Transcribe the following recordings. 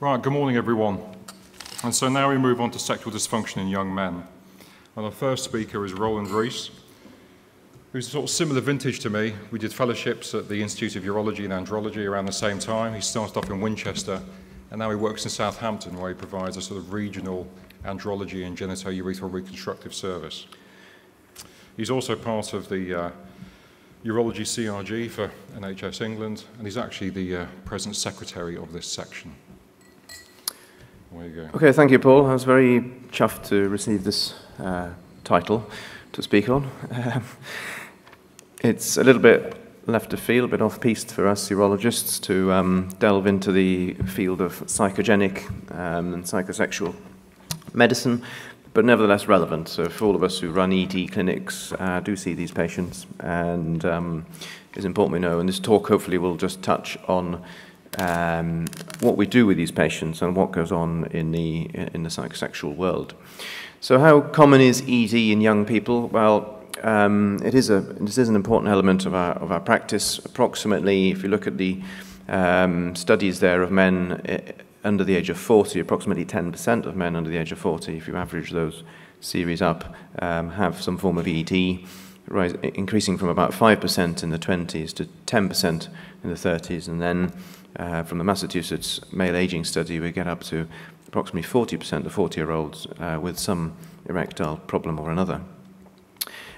Right, good morning everyone. And so now we move on to sexual dysfunction in young men. And our first speaker is Roland Rees, who's sort of similar vintage to me. We did fellowships at the Institute of Urology and Andrology around the same time. He started off in Winchester, and now he works in Southampton, where he provides a sort of regional andrology and genitourethral reconstructive service. He's also part of the uh, Urology CRG for NHS England, and he's actually the uh, present secretary of this section. You. Okay, thank you, Paul. I was very chuffed to receive this uh, title to speak on. it's a little bit left of field, a bit off-piste for us urologists to um, delve into the field of psychogenic um, and psychosexual medicine, but nevertheless relevant. So for all of us who run ED clinics, uh, do see these patients, and um, it's important we know. And this talk hopefully will just touch on um, what we do with these patients and what goes on in the in the psychosexual world. So how common is ED in young people? Well, um, it is a this is an important element of our of our practice. Approximately, if you look at the um, studies there of men eh, under the age of 40, approximately 10% of men under the age of 40, if you average those series up, um, have some form of ED, rise, increasing from about 5% in the 20s to 10% in the 30s. And then uh, from the Massachusetts male aging study, we get up to approximately 40% of 40 year olds uh, with some erectile problem or another.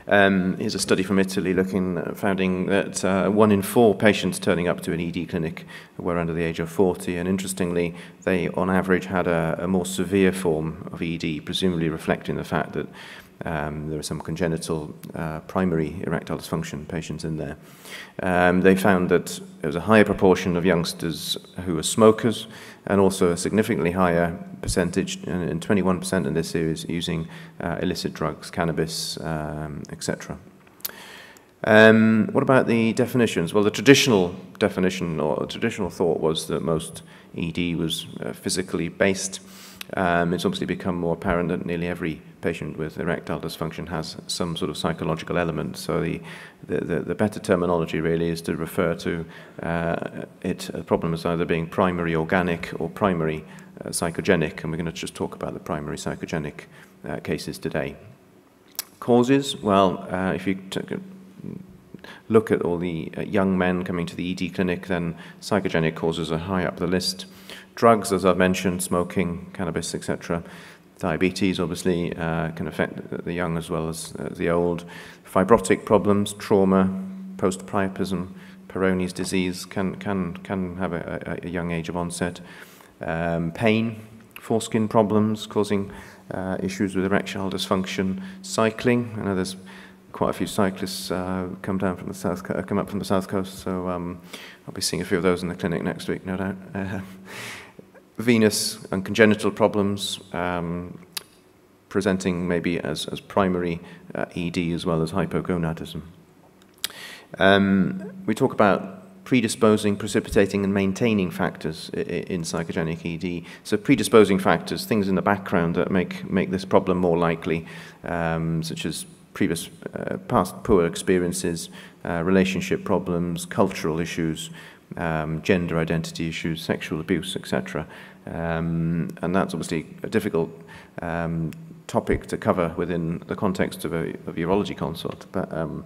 Um, here's a study from Italy looking, uh, finding that uh, one in four patients turning up to an ED clinic were under the age of 40, and interestingly, they on average had a, a more severe form of ED, presumably reflecting the fact that um, there are some congenital uh, primary erectile dysfunction patients in there. Um, they found that there was a higher proportion of youngsters who were smokers and also a significantly higher percentage, and 21% in this series, using uh, illicit drugs, cannabis, um, etc. Um, what about the definitions? Well, the traditional definition or traditional thought was that most ED was uh, physically based. Um, it's obviously become more apparent that nearly every patient with erectile dysfunction has some sort of psychological element. So the, the, the, the better terminology really is to refer to uh, it, a problem as either being primary organic or primary uh, psychogenic, and we're going to just talk about the primary psychogenic uh, cases today. Causes, well, uh, if you look at all the uh, young men coming to the ED clinic, then psychogenic causes are high up the list. Drugs, as I've mentioned, smoking, cannabis, etc. Diabetes, obviously, uh, can affect the young as well as uh, the old. Fibrotic problems, trauma, post-priapism, Peyronie's disease can, can, can have a, a, young age of onset. Um, pain, foreskin problems causing uh, issues with erectile dysfunction. Cycling, I know there's quite a few cyclists uh, come down from the south, come up from the south coast, so um, I'll be seeing a few of those in the clinic next week, no doubt. Venous and congenital problems, um, presenting maybe as, as primary uh, ED as well as hypogonadism. Um, we talk about predisposing, precipitating, and maintaining factors in psychogenic ED. So predisposing factors, things in the background that make, make this problem more likely, um, such as previous uh, past poor experiences, uh, relationship problems, cultural issues, um, gender identity issues, sexual abuse, etc. Um, and that's obviously a difficult um, topic to cover within the context of a urology consult, but um,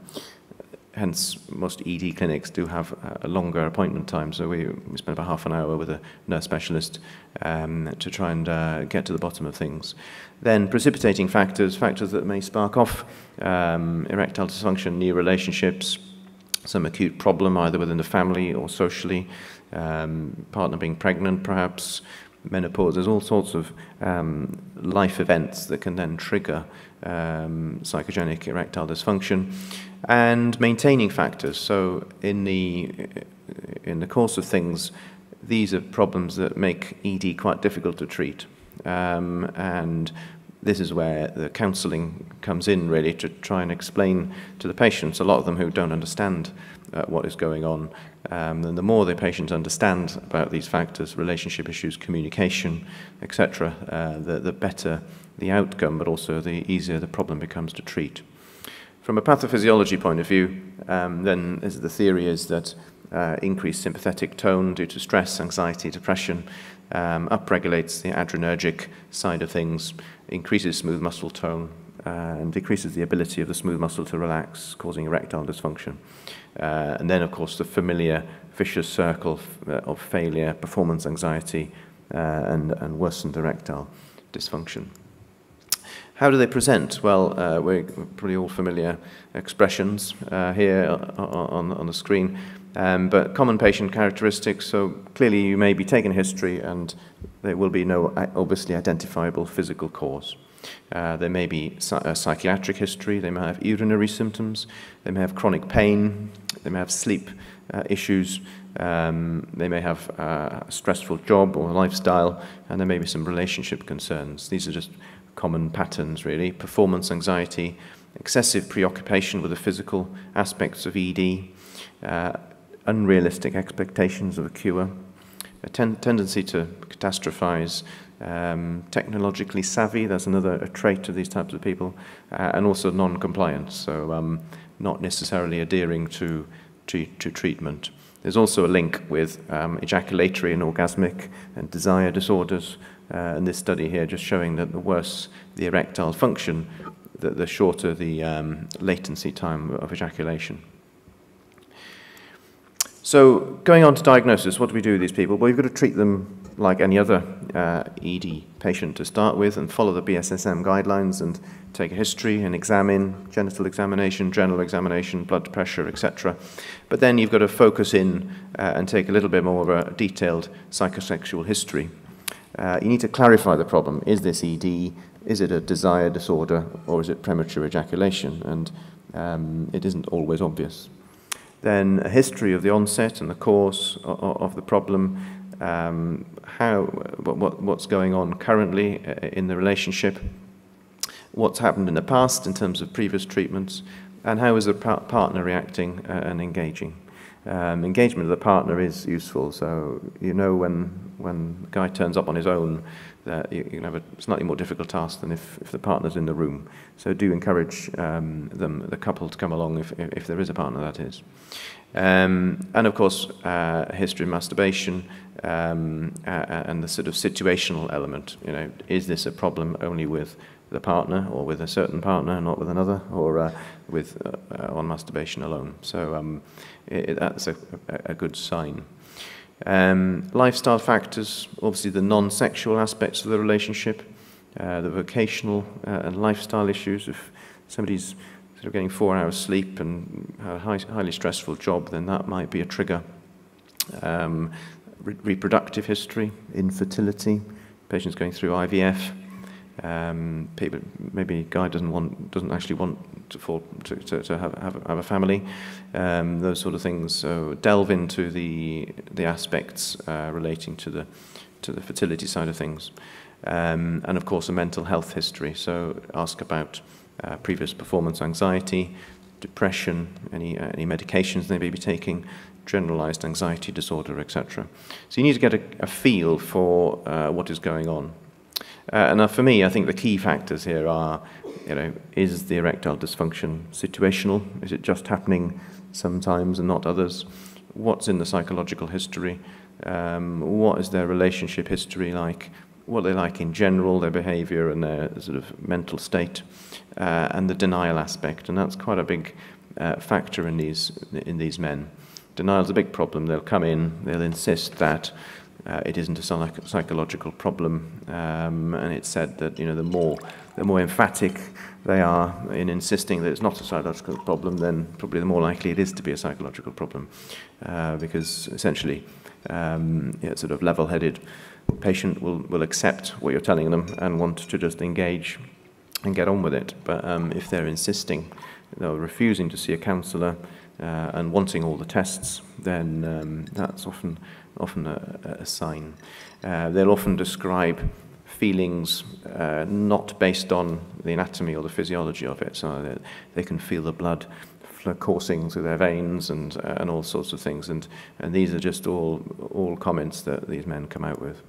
hence most ED clinics do have a longer appointment time, so we, we spend about half an hour with a nurse specialist um, to try and uh, get to the bottom of things. Then precipitating factors, factors that may spark off um, erectile dysfunction, new relationships, some acute problem either within the family or socially, um, partner being pregnant perhaps, menopause. There's all sorts of um, life events that can then trigger um, psychogenic erectile dysfunction and maintaining factors. So in the in the course of things, these are problems that make ED quite difficult to treat. Um, and this is where the counselling comes in, really, to try and explain to the patients, a lot of them who don't understand uh, what is going on. Um, and the more the patients understand about these factors, relationship issues, communication, etc., uh, the, the better the outcome, but also the easier the problem becomes to treat. From a pathophysiology point of view, um, then the theory is that uh, increased sympathetic tone due to stress, anxiety, depression, um, upregulates the adrenergic side of things, increases smooth muscle tone, and decreases the ability of the smooth muscle to relax, causing erectile dysfunction. Uh, and then, of course, the familiar vicious circle uh, of failure, performance anxiety, uh, and, and worsened erectile dysfunction. How do they present? Well, uh, we're probably all familiar expressions uh, here on, on the screen, um, but common patient characteristics. So clearly, you may be taking history, and there will be no obviously identifiable physical cause. Uh, there may be a psychiatric history, they may have urinary symptoms, they may have chronic pain, they may have sleep uh, issues, um, they may have uh, a stressful job or lifestyle, and there may be some relationship concerns. These are just common patterns, really. Performance anxiety, excessive preoccupation with the physical aspects of ED, uh, unrealistic expectations of a cure, a ten tendency to catastrophize, um, technologically savvy, that's another trait of these types of people, uh, and also non-compliance, so um, not necessarily adhering to, to, to, treatment. There's also a link with um, ejaculatory and orgasmic and desire disorders, uh, and this study here just showing that the worse the erectile function, the, the shorter the um, latency time of ejaculation. So going on to diagnosis, what do we do with these people? Well, you've got to treat them like any other uh, ED patient to start with and follow the BSSM guidelines and take a history and examine, genital examination, general examination, blood pressure, etc. But then you've got to focus in uh, and take a little bit more of a detailed psychosexual history. Uh, you need to clarify the problem. Is this ED? Is it a desire disorder or is it premature ejaculation? And um, it isn't always obvious. Then a history of the onset and the cause of, the problem um, how, what, what's going on currently uh, in the relationship, what's happened in the past in terms of previous treatments, and how is the partner reacting uh, and engaging. Um, engagement of the partner is useful, so you know when, when the guy turns up on his own, that you, can have a slightly more difficult task than if, if the partner's in the room. So do encourage um, them, the couple to come along if, if there is a partner, that is. Um, and of course, uh, history of masturbation um, uh, and the sort of situational element. You know, is this a problem only with the partner or with a certain partner, not with another, or uh, with uh, uh on masturbation alone? So um, it, that's a, a, good sign. Um, lifestyle factors, obviously the non-sexual aspects of the relationship, uh, the vocational and lifestyle issues. If somebody's sort of getting four hours sleep and a high, highly stressful job, then that might be a trigger. Um, re reproductive history, infertility, patients going through IVF. Um, people, maybe a guy doesn't want, doesn't actually want to, fall, to, to, to have, have, have, a family, um, those sort of things. So delve into the, the aspects uh, relating to the, to the fertility side of things. Um, and of course, a mental health history. So ask about uh, previous performance anxiety, depression, any, uh, any medications they may be taking, generalized anxiety disorder, etc. So you need to get a, a feel for uh, what is going on. Uh, and for me, I think the key factors here are, you know, is the erectile dysfunction situational? Is it just happening sometimes and not others? What's in the psychological history? Um, what is their relationship history like? What they like in general, their behavior and their sort of mental state, uh, and the denial aspect. And that's quite a big uh, factor in these, in these men. Denial is a big problem. They'll come in, they'll insist that uh, it isn't a psych psychological problem, um, and it's said that you know the more the more emphatic they are in insisting that it's not a psychological problem, then probably the more likely it is to be a psychological problem, uh, because essentially, um, yeah, sort of level-headed patient will will accept what you're telling them and want to just engage and get on with it. But um, if they're insisting, they're refusing to see a counsellor uh, and wanting all the tests, then um, that's often often a, a sign. Uh, they'll often describe feelings uh, not based on the anatomy or the physiology of it, so that they can feel the blood coursing through their veins and uh, and all sorts of things, and and these are just all all comments that these men come out with.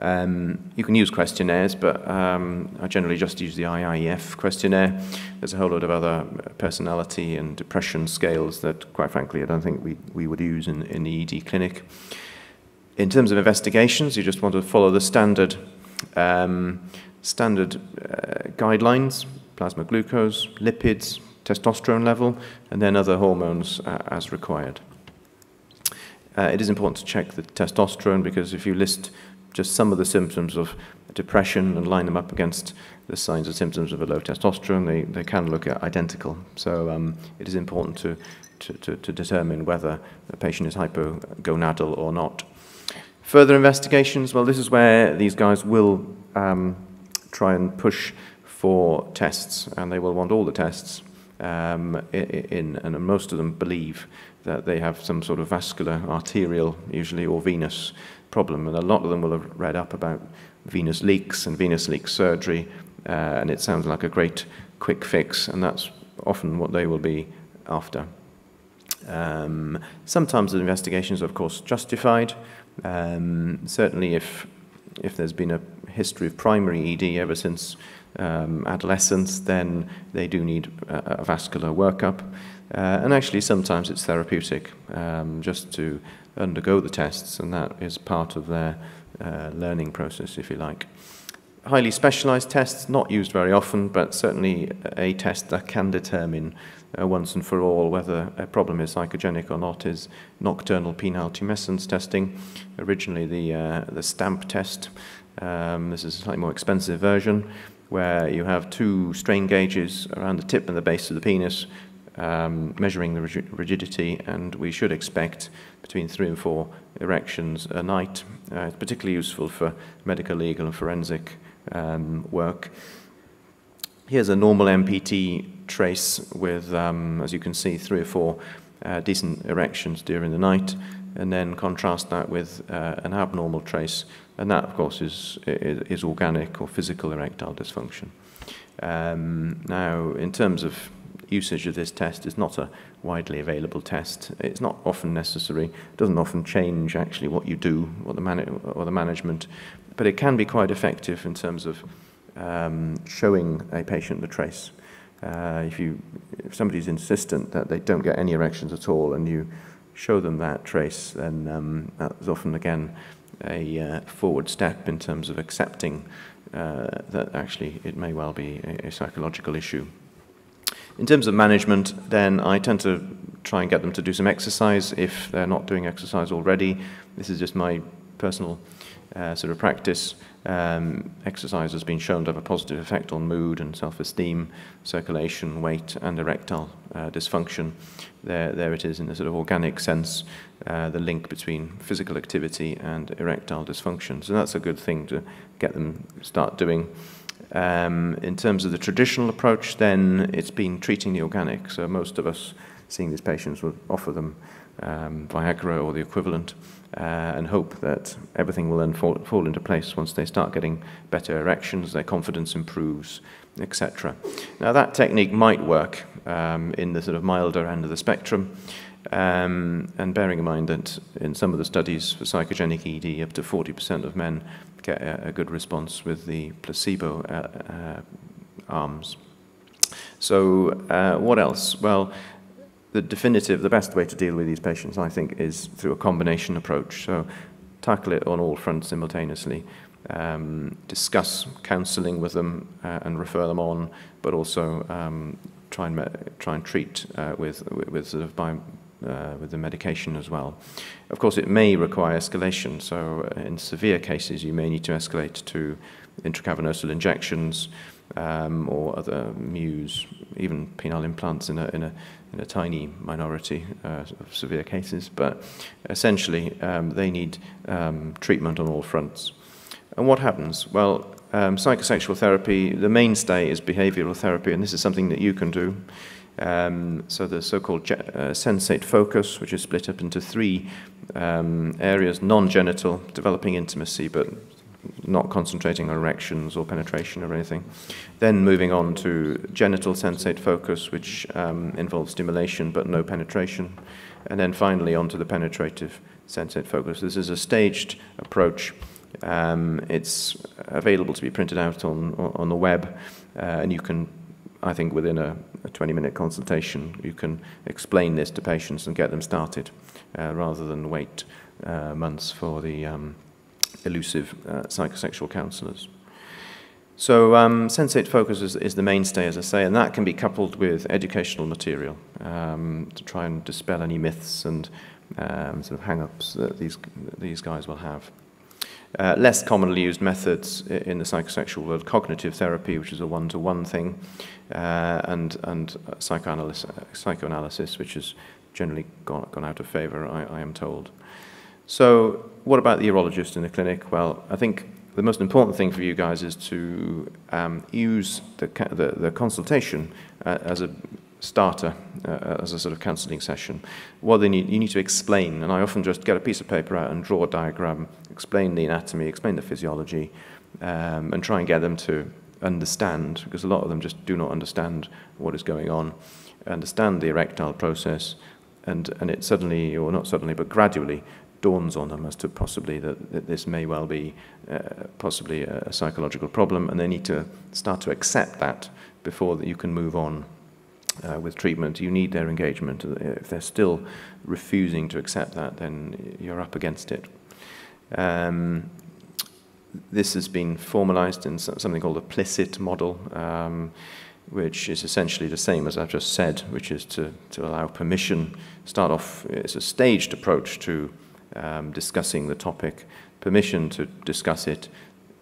Um, you can use questionnaires, but um, I generally just use the IIEF questionnaire. There's a whole lot of other personality and depression scales that, quite frankly, I don't think we, we would use in, in the ED clinic. In terms of investigations, you just want to follow the standard, um, standard uh, guidelines, plasma glucose, lipids, testosterone level, and then other hormones uh, as required. Uh, it is important to check the testosterone because if you list just some of the symptoms of depression and line them up against the signs and symptoms of a low testosterone, they, they can look identical. So um, it is important to, to, to, to determine whether the patient is hypogonadal or not. Further investigations, well, this is where these guys will um, try and push for tests, and they will want all the tests um, in, and most of them believe that they have some sort of vascular, arterial, usually, or venous problem. And a lot of them will have read up about venous leaks and venous leak surgery, uh, and it sounds like a great quick fix, and that's often what they will be after. Um, sometimes the investigations are, of course, justified. Um, certainly, if if there's been a history of primary ED ever since um, adolescence, then they do need a, a vascular workup. Uh, and actually, sometimes it's therapeutic um, just to undergo the tests, and that is part of their uh, learning process, if you like. Highly specialized tests, not used very often, but certainly a test that can determine uh, once and for all whether a problem is psychogenic or not is nocturnal penile tumescence testing. Originally, the, uh, the STAMP test. Um, this is a slightly more expensive version where you have two strain gauges around the tip and the base of the penis um, measuring the rigidity, and we should expect between three and four erections a night. Uh, it's particularly useful for medical, legal, and forensic um, work. Here's a normal NPT trace with, um, as you can see, three or four uh, decent erections during the night, and then contrast that with uh, an abnormal trace, and that, of course, is, is, is organic or physical erectile dysfunction. Um, now, in terms of usage of this test is not a widely available test. It's not often necessary. It doesn't often change actually what you do or the, or the management, but it can be quite effective in terms of um, showing a patient the trace. Uh, if, you, if somebody's insistent that they don't get any erections at all and you show them that trace, then um, that's often, again, a uh, forward step in terms of accepting uh, that actually it may well be a, a psychological issue. In terms of management, then I tend to try and get them to do some exercise if they're not doing exercise already. This is just my personal uh, sort of practice. Um, exercise has been shown to have a positive effect on mood and self-esteem, circulation, weight, and erectile uh, dysfunction. There, there it is in a sort of organic sense, uh, the link between physical activity and erectile dysfunction. So that's a good thing to get them start doing. Um, in terms of the traditional approach, then it's been treating the organic. So most of us seeing these patients would offer them um, Viagra or the equivalent uh, and hope that everything will then fall, fall into place once they start getting better erections, their confidence improves, etc. Now that technique might work um, in the sort of milder end of the spectrum. Um, and bearing in mind that in some of the studies for psychogenic ED, up to 40% of men get a, good response with the placebo uh, uh, arms. So uh, what else? Well, the definitive, the best way to deal with these patients, I think, is through a combination approach. So tackle it on all fronts simultaneously. Um, discuss counselling with them uh, and refer them on, but also um, try and try and treat uh, with, with sort of by uh, with the medication as well. Of course, it may require escalation, so uh, in severe cases, you may need to escalate to intracavernosal injections um, or other MUs, even penile implants in a, in a, in a tiny minority uh, of severe cases. But essentially, um, they need um, treatment on all fronts. And what happens? Well, um, psychosexual therapy, the mainstay is behavioral therapy, and this is something that you can do. Um, so the so-called uh, sensate focus, which is split up into three um, areas, non-genital, developing intimacy, but not concentrating on erections or penetration or anything. Then moving on to genital sensate focus, which um, involves stimulation but no penetration. And then finally onto the penetrative sensate focus. This is a staged approach Um, it's available to be printed out on, on the web, uh, and you can, I think, within a, a 20-minute consultation, you can explain this to patients and get them started, uh, rather than wait uh, months for the um, elusive uh, psychosexual counsellors. So um, Sensate Focus is, is, the mainstay, as I say, and that can be coupled with educational material um, to try and dispel any myths and um, sort of hang-ups that these, these guys will have. Uh, less commonly used methods in the psychosexual world, cognitive therapy, which is a one-to-one thing, uh, and, and psychoanalysis, psychoanalysis, which has generally gone, gone out of favor, I, I am told. So what about the urologist in the clinic? Well, I think the most important thing for you guys is to um, use the, the, the consultation uh, as a starter, uh, as a sort of counselling session. What they need, you need to explain, and I often just get a piece of paper out and draw a diagram, explain the anatomy, explain the physiology, um, and try and get them to understand, because a lot of them just do not understand what is going on, understand the erectile process, and, and it suddenly, or not suddenly, but gradually dawns on them as to possibly that, that this may well be uh, possibly a, a psychological problem, and they need to start to accept that before that you can move on uh, with treatment. You need their engagement. If they're still refusing to accept that, then you're up against it. Um, this has been formalized in something called a PLISSIT model, um, which is essentially the same as I've just said, which is to, to allow permission, start off, it's a staged approach to um, discussing the topic, permission to discuss it,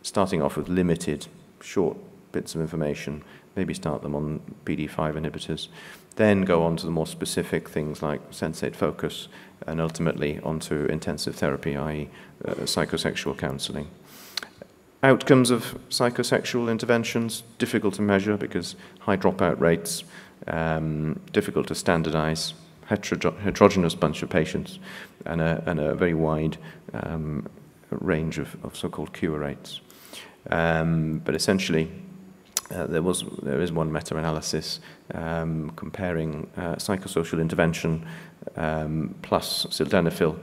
starting off with limited, short bits of information, maybe start them on PD5 inhibitors, then go on to the more specific things like sensate focus, and ultimately onto intensive therapy, i.e. Uh, psychosexual counseling. Outcomes of psychosexual interventions, difficult to measure because high dropout rates, um, difficult to standardize, heterogeneous bunch of patients and a, and a very wide um, range of, of so-called cure rates. Um, but essentially, uh, there was there is one meta-analysis um, comparing uh, psychosocial intervention um, plus sildenafil,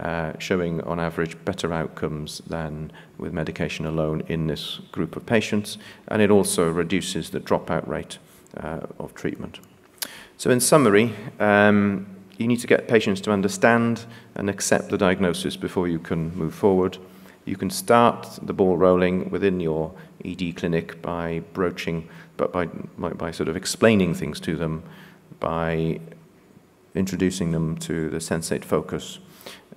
uh, showing on average better outcomes than with medication alone in this group of patients, and it also reduces the dropout rate uh, of treatment. So in summary, um, you need to get patients to understand and accept the diagnosis before you can move forward. You can start the ball rolling within your ED clinic by broaching, but by, by, by sort of explaining things to them, by introducing them to the sensate focus,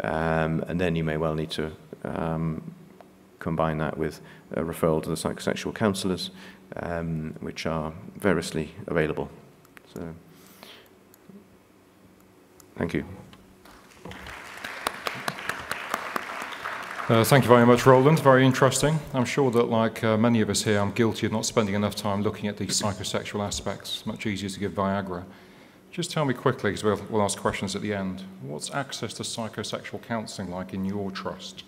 um, and then you may well need to um, combine that with a referral to the psychosexual counsellors, um, which are variously available. So. Thank you. Uh, thank you very much, Roland. Very interesting. I'm sure that, like uh, many of us here, I'm guilty of not spending enough time looking at these psychosexual aspects. Much easier to give Viagra. Just tell me quickly, because we'll, we'll ask questions at the end. What's access to psychosexual counselling like in your trust?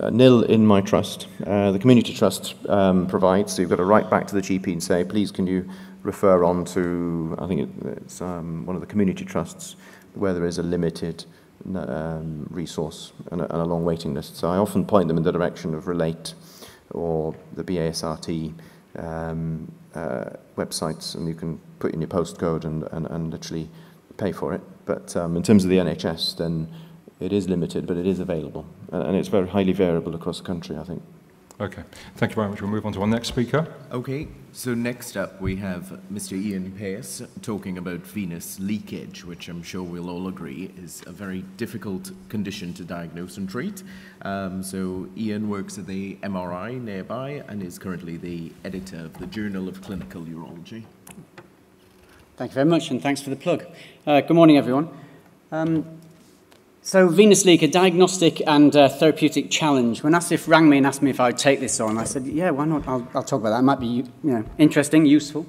Uh, nil in my trust. Uh, the community trust um, provides, so you've got to write back to the GP and say, please, can you refer on to, I think it, it's um, one of the community trusts where there is a limited um, resource and a, and a, long waiting list. So I often point them in the direction of Relate or the BASRT um, uh, websites, and you can put in your postcode and, and, and literally pay for it. But um, in terms of the NHS, then it is limited, but it is available. And it's very highly variable across the country, I think. Okay, thank you very much. We'll move on to our next speaker. Okay, so next up we have Mr. Ian Pace talking about venous leakage, which I'm sure we'll all agree is a very difficult condition to diagnose and treat. Um, so Ian works at the MRI nearby and is currently the editor of the Journal of Clinical Urology. Thank you very much, and thanks for the plug. Uh, good morning, everyone. Um, so venous leak, a diagnostic and uh, therapeutic challenge. When Asif rang me and asked me if I would take this on, I said, yeah, why not? I'll, I'll talk about that. It might be you know, interesting, useful.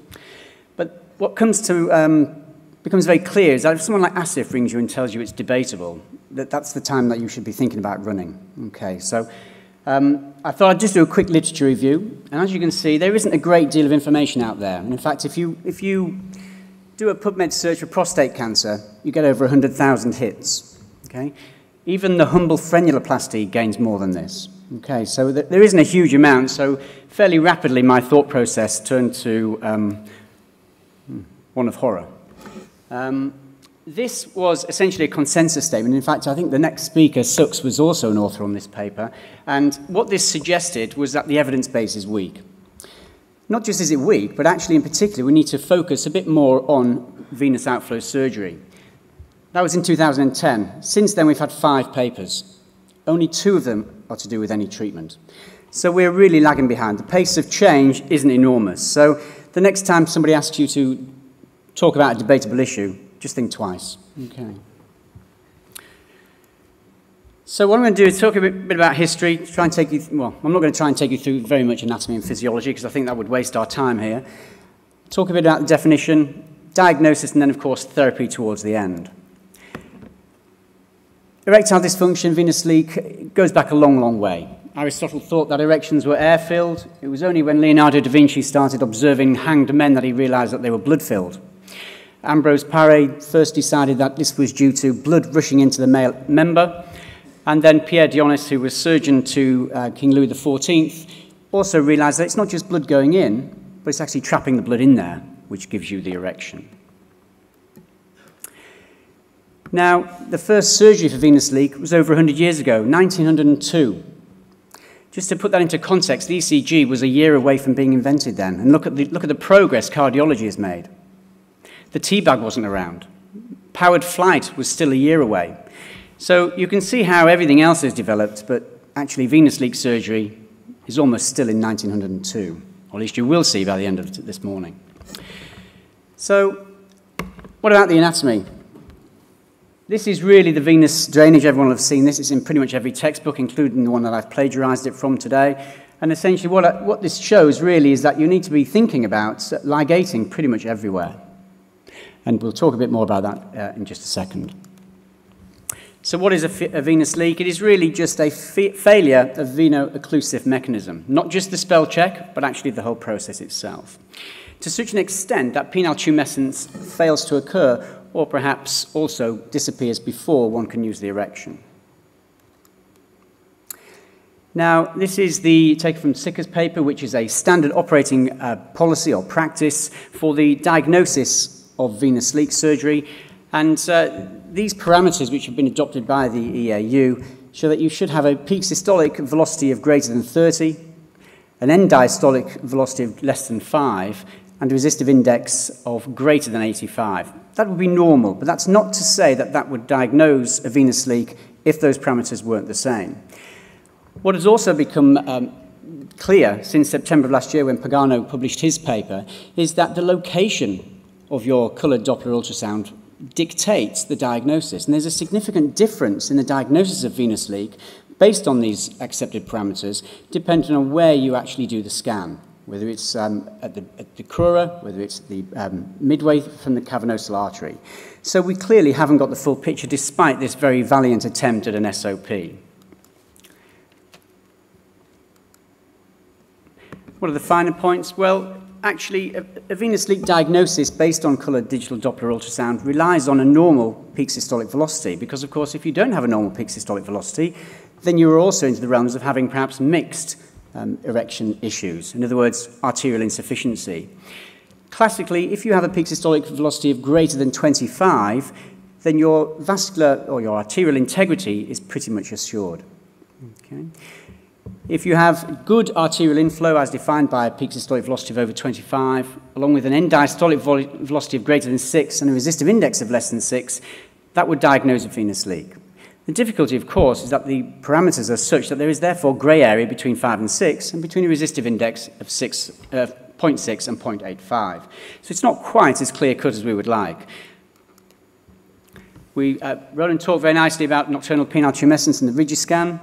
But what comes to, um, becomes very clear is that if someone like Asif rings you and tells you it's debatable, that that's the time that you should be thinking about running. Okay, so um, I thought I'd just do a quick literature review. And as you can see, there isn't a great deal of information out there. And in fact, if you, if you do a PubMed search for prostate cancer, you get over 100,000 hits. Okay? Even the humble frenuloplasty gains more than this. Okay, so th there isn't a huge amount, so fairly rapidly my thought process turned to um, hmm, one of horror. Um, this was essentially a consensus statement. In fact, I think the next speaker, Suks, was also an author on this paper. And what this suggested was that the evidence base is weak. Not just is it weak, but actually in particular we need to focus a bit more on venous outflow surgery. That was in 2010. Since then we've had five papers. Only two of them are to do with any treatment. So we're really lagging behind. The pace of change isn't enormous. So the next time somebody asks you to talk about a debatable issue, just think twice. Okay. So what I'm going to do is talk a bit, bit, about history, try and take you, well, I'm not going to try and take you through very much anatomy and physiology because I think that would waste our time here. Talk a bit about the definition, diagnosis, and then, of course, therapy towards the end. Erectile dysfunction, venous leak, goes back a long, long way. Aristotle thought that erections were air-filled. It was only when Leonardo da Vinci started observing hanged men that he realized that they were blood-filled. Ambrose Paré first decided that this was due to blood rushing into the male member, and then Pierre Dionis, who was surgeon to uh, King Louis XIV, also realized that it's not just blood going in, but it's actually trapping the blood in there, which gives you the erection. Now, the first surgery for venous leak was over 100 years ago, 1902. Just to put that into context, the ECG was a year away from being invented then. And look at the, look at the progress cardiology has made. The T-bag wasn't around. Powered flight was still a year away. So you can see how everything else has developed, but actually venous leak surgery is almost still in 1902, or at least you will see by the end of this morning. So what about the anatomy? This is really the venous drainage. Everyone will have seen this. It's in pretty much every textbook, including the one that I've plagiarized it from today. And essentially what, I, what this shows really is that you need to be thinking about ligating pretty much everywhere. And we'll talk a bit more about that uh, in just a second. So what is a, a venous leak? It is really just a failure of veno-occlusive mechanism. Not just the spell check, but actually the whole process itself. To such an extent that penile tumescence fails to occur or perhaps also disappears before one can use the erection. Now, this is the taken from Sikka's paper, which is a standard operating uh, policy or practice for the diagnosis of venous leak surgery. And uh, these parameters, which have been adopted by the EAU, show that you should have a peak systolic velocity of greater than 30, an end diastolic velocity of less than 5, and a resistive index of greater than 85. That would be normal, but that's not to say that that would diagnose a venous leak if those parameters weren't the same. What has also become um, clear since September of last year when Pagano published his paper is that the location of your coloured Doppler ultrasound dictates the diagnosis. And there's a significant difference in the diagnosis of venous leak based on these accepted parameters, depending on where you actually do the scan whether it's um, at, the, at the crura, whether it's the um, midway from the cavernosal artery. So we clearly haven't got the full picture despite this very valiant attempt at an SOP. What are the finer points? Well, actually, a, a venous leak diagnosis based on coloured digital Doppler ultrasound relies on a normal peak systolic velocity because, of course, if you don't have a normal peak systolic velocity, then you're also into the realms of having perhaps mixed um, erection issues. In other words, arterial insufficiency. Classically, if you have a peak systolic velocity of greater than 25, then your vascular or your arterial integrity is pretty much assured. Okay. If you have good arterial inflow as defined by a peak systolic velocity of over 25, along with an end diastolic velocity of greater than 6 and a resistive index of less than 6, that would diagnose a venous leak. The difficulty, of course, is that the parameters are such that there is therefore grey area between 5 and 6 and between a resistive index of 6, uh, 0.6 and 0.85. So it's not quite as clear-cut as we would like. We, uh, Roland talked very nicely about nocturnal penile tumescence and the Rigiscan.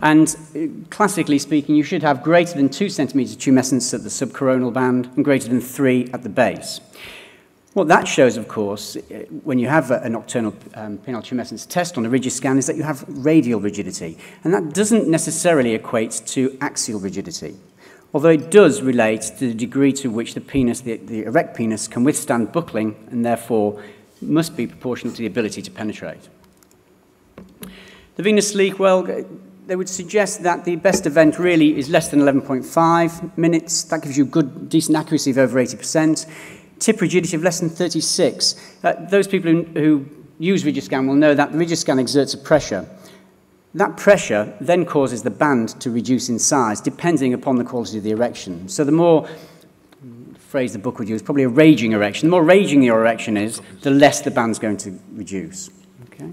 And uh, classically speaking, you should have greater than 2 centimeters tumescence at the subcoronal band and greater than 3 at the base. What that shows, of course, uh, when you have a, nocturnal um, penile tumescence test on a Rigiscan is that you have radial rigidity. And that doesn't necessarily equate to axial rigidity, although it does relate to the degree to which the penis, the, the erect penis, can withstand buckling and therefore must be proportional to the ability to penetrate. The venous leak, well, they would suggest that the best event really is less than 11.5 minutes. That gives you good, decent accuracy of over 80%. Tip less than 36. Uh, those people who, who use Rigiscan will know that the Rigiscan exerts a pressure. That pressure then causes the band to reduce in size, depending upon the quality of the erection. So the more, phrase the book would use, probably a raging erection. The more raging your erection is, the less the band's going to reduce. Okay?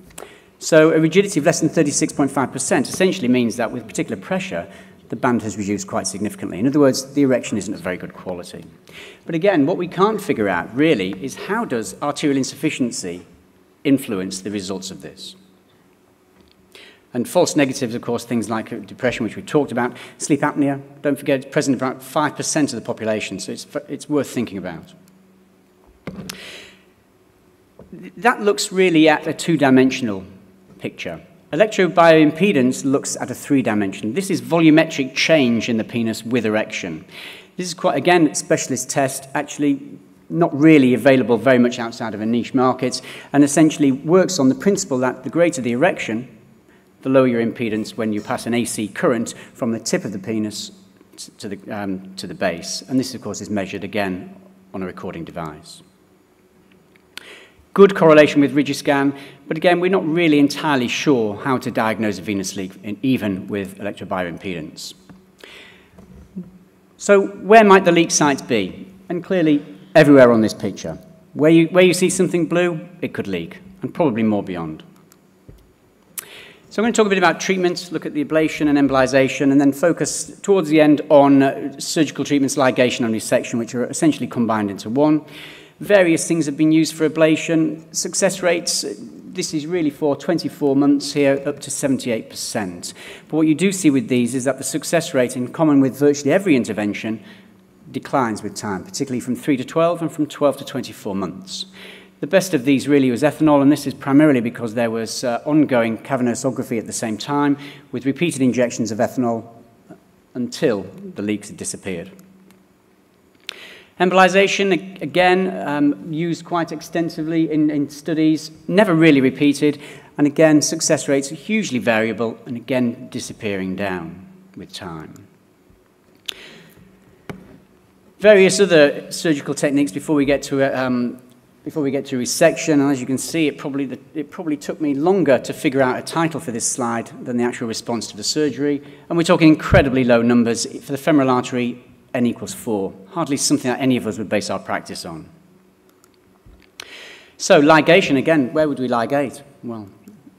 So a rigidity of less than 36.5% essentially means that with particular pressure, the band has reduced quite significantly. In other words, the erection isn't of very good quality. But again, what we can't figure out really is how does arterial insufficiency influence the results of this? And false negatives, of course, things like depression, which we talked about, sleep apnea, don't forget, it's present about 5% of the population, so it's, it's worth thinking about. That looks really at a two-dimensional picture. Electrobioimpedance looks at a three dimension. This is volumetric change in the penis with erection. This is quite, again, a specialist test, actually not really available very much outside of a niche market, and essentially works on the principle that the greater the erection, the lower your impedance when you pass an AC current from the tip of the penis to the, um, to the base. And this, of course, is measured again on a recording device. Good correlation with Rigiscan, but again, we're not really entirely sure how to diagnose a venous leak, in, even with electrobioimpedance. So where might the leak sites be? And clearly, everywhere on this picture. Where you, where you see something blue, it could leak, and probably more beyond. So I'm going to talk a bit about treatment, look at the ablation and embolization, and then focus towards the end on uh, surgical treatments, ligation and resection, which are essentially combined into one. Various things have been used for ablation. Success rates, this is really for 24 months here, up to 78%. But what you do see with these is that the success rate, in common with virtually every intervention, declines with time, particularly from 3 to 12 and from 12 to 24 months. The best of these really was ethanol, and this is primarily because there was uh, ongoing cavernosography at the same time, with repeated injections of ethanol until the leaks had disappeared. Embolization, again, um, used quite extensively in, in studies, never really repeated, and again, success rates are hugely variable and again disappearing down with time. Various other surgical techniques before we get to um, before we get to resection, and as you can see, it probably, it probably took me longer to figure out a title for this slide than the actual response to the surgery. And we're talking incredibly low numbers. For the femoral artery, n equals 4. Hardly something that any of us would base our practice on. So ligation, again, where would we ligate? Well,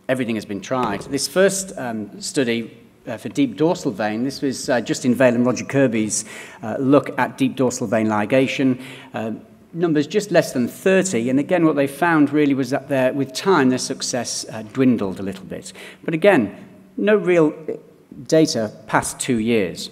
everything has been tried. This first um, study uh, for deep dorsal vein, this was uh, Justin Vale and Roger Kirby's uh, look at deep dorsal vein ligation. Uh, numbers just less than 30, and again what they found really was that their, with time their success uh, dwindled a little bit. But again, no real data past two years.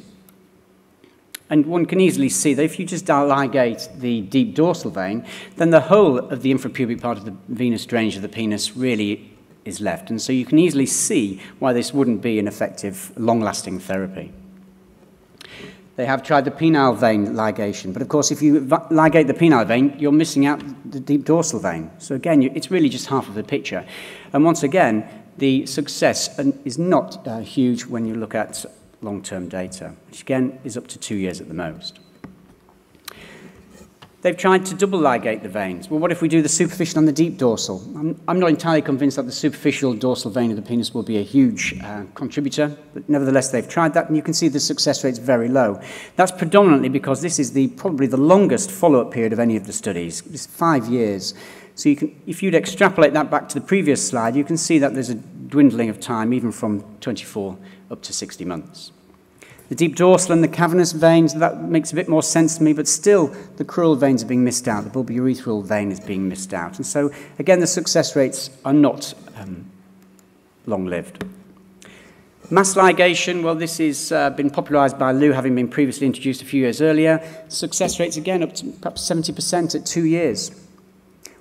And one can easily see that if you just ligate the deep dorsal vein, then the whole of the infrapubic part of the venous drainage of the penis really is left. And so you can easily see why this wouldn't be an effective, long-lasting therapy. They have tried the penile vein ligation, but of course, if you ligate the penile vein, you're missing out the deep dorsal vein. So again, it's really just half of the picture. And once again, the success is not uh, huge when you look at long-term data, which again is up to two years at the most. They've tried to double ligate the veins. Well, what if we do the superficial and the deep dorsal? I'm, I'm not entirely convinced that the superficial dorsal vein of the penis will be a huge uh, contributor, but nevertheless, they've tried that, and you can see the success rate's very low. That's predominantly because this is the, probably the longest follow-up period of any of the studies. It's five years. So you can, if you'd extrapolate that back to the previous slide, you can see that there's a dwindling of time, even from 24 up to 60 months. The deep dorsal and the cavernous veins, that makes a bit more sense to me, but still the crural veins are being missed out. The bulbourethral vein is being missed out. And so, again, the success rates are not um, long-lived. Mass ligation, well, this has uh, been popularized by Lue, having been previously introduced a few years earlier. Success rates, again, up to perhaps 70% at two years.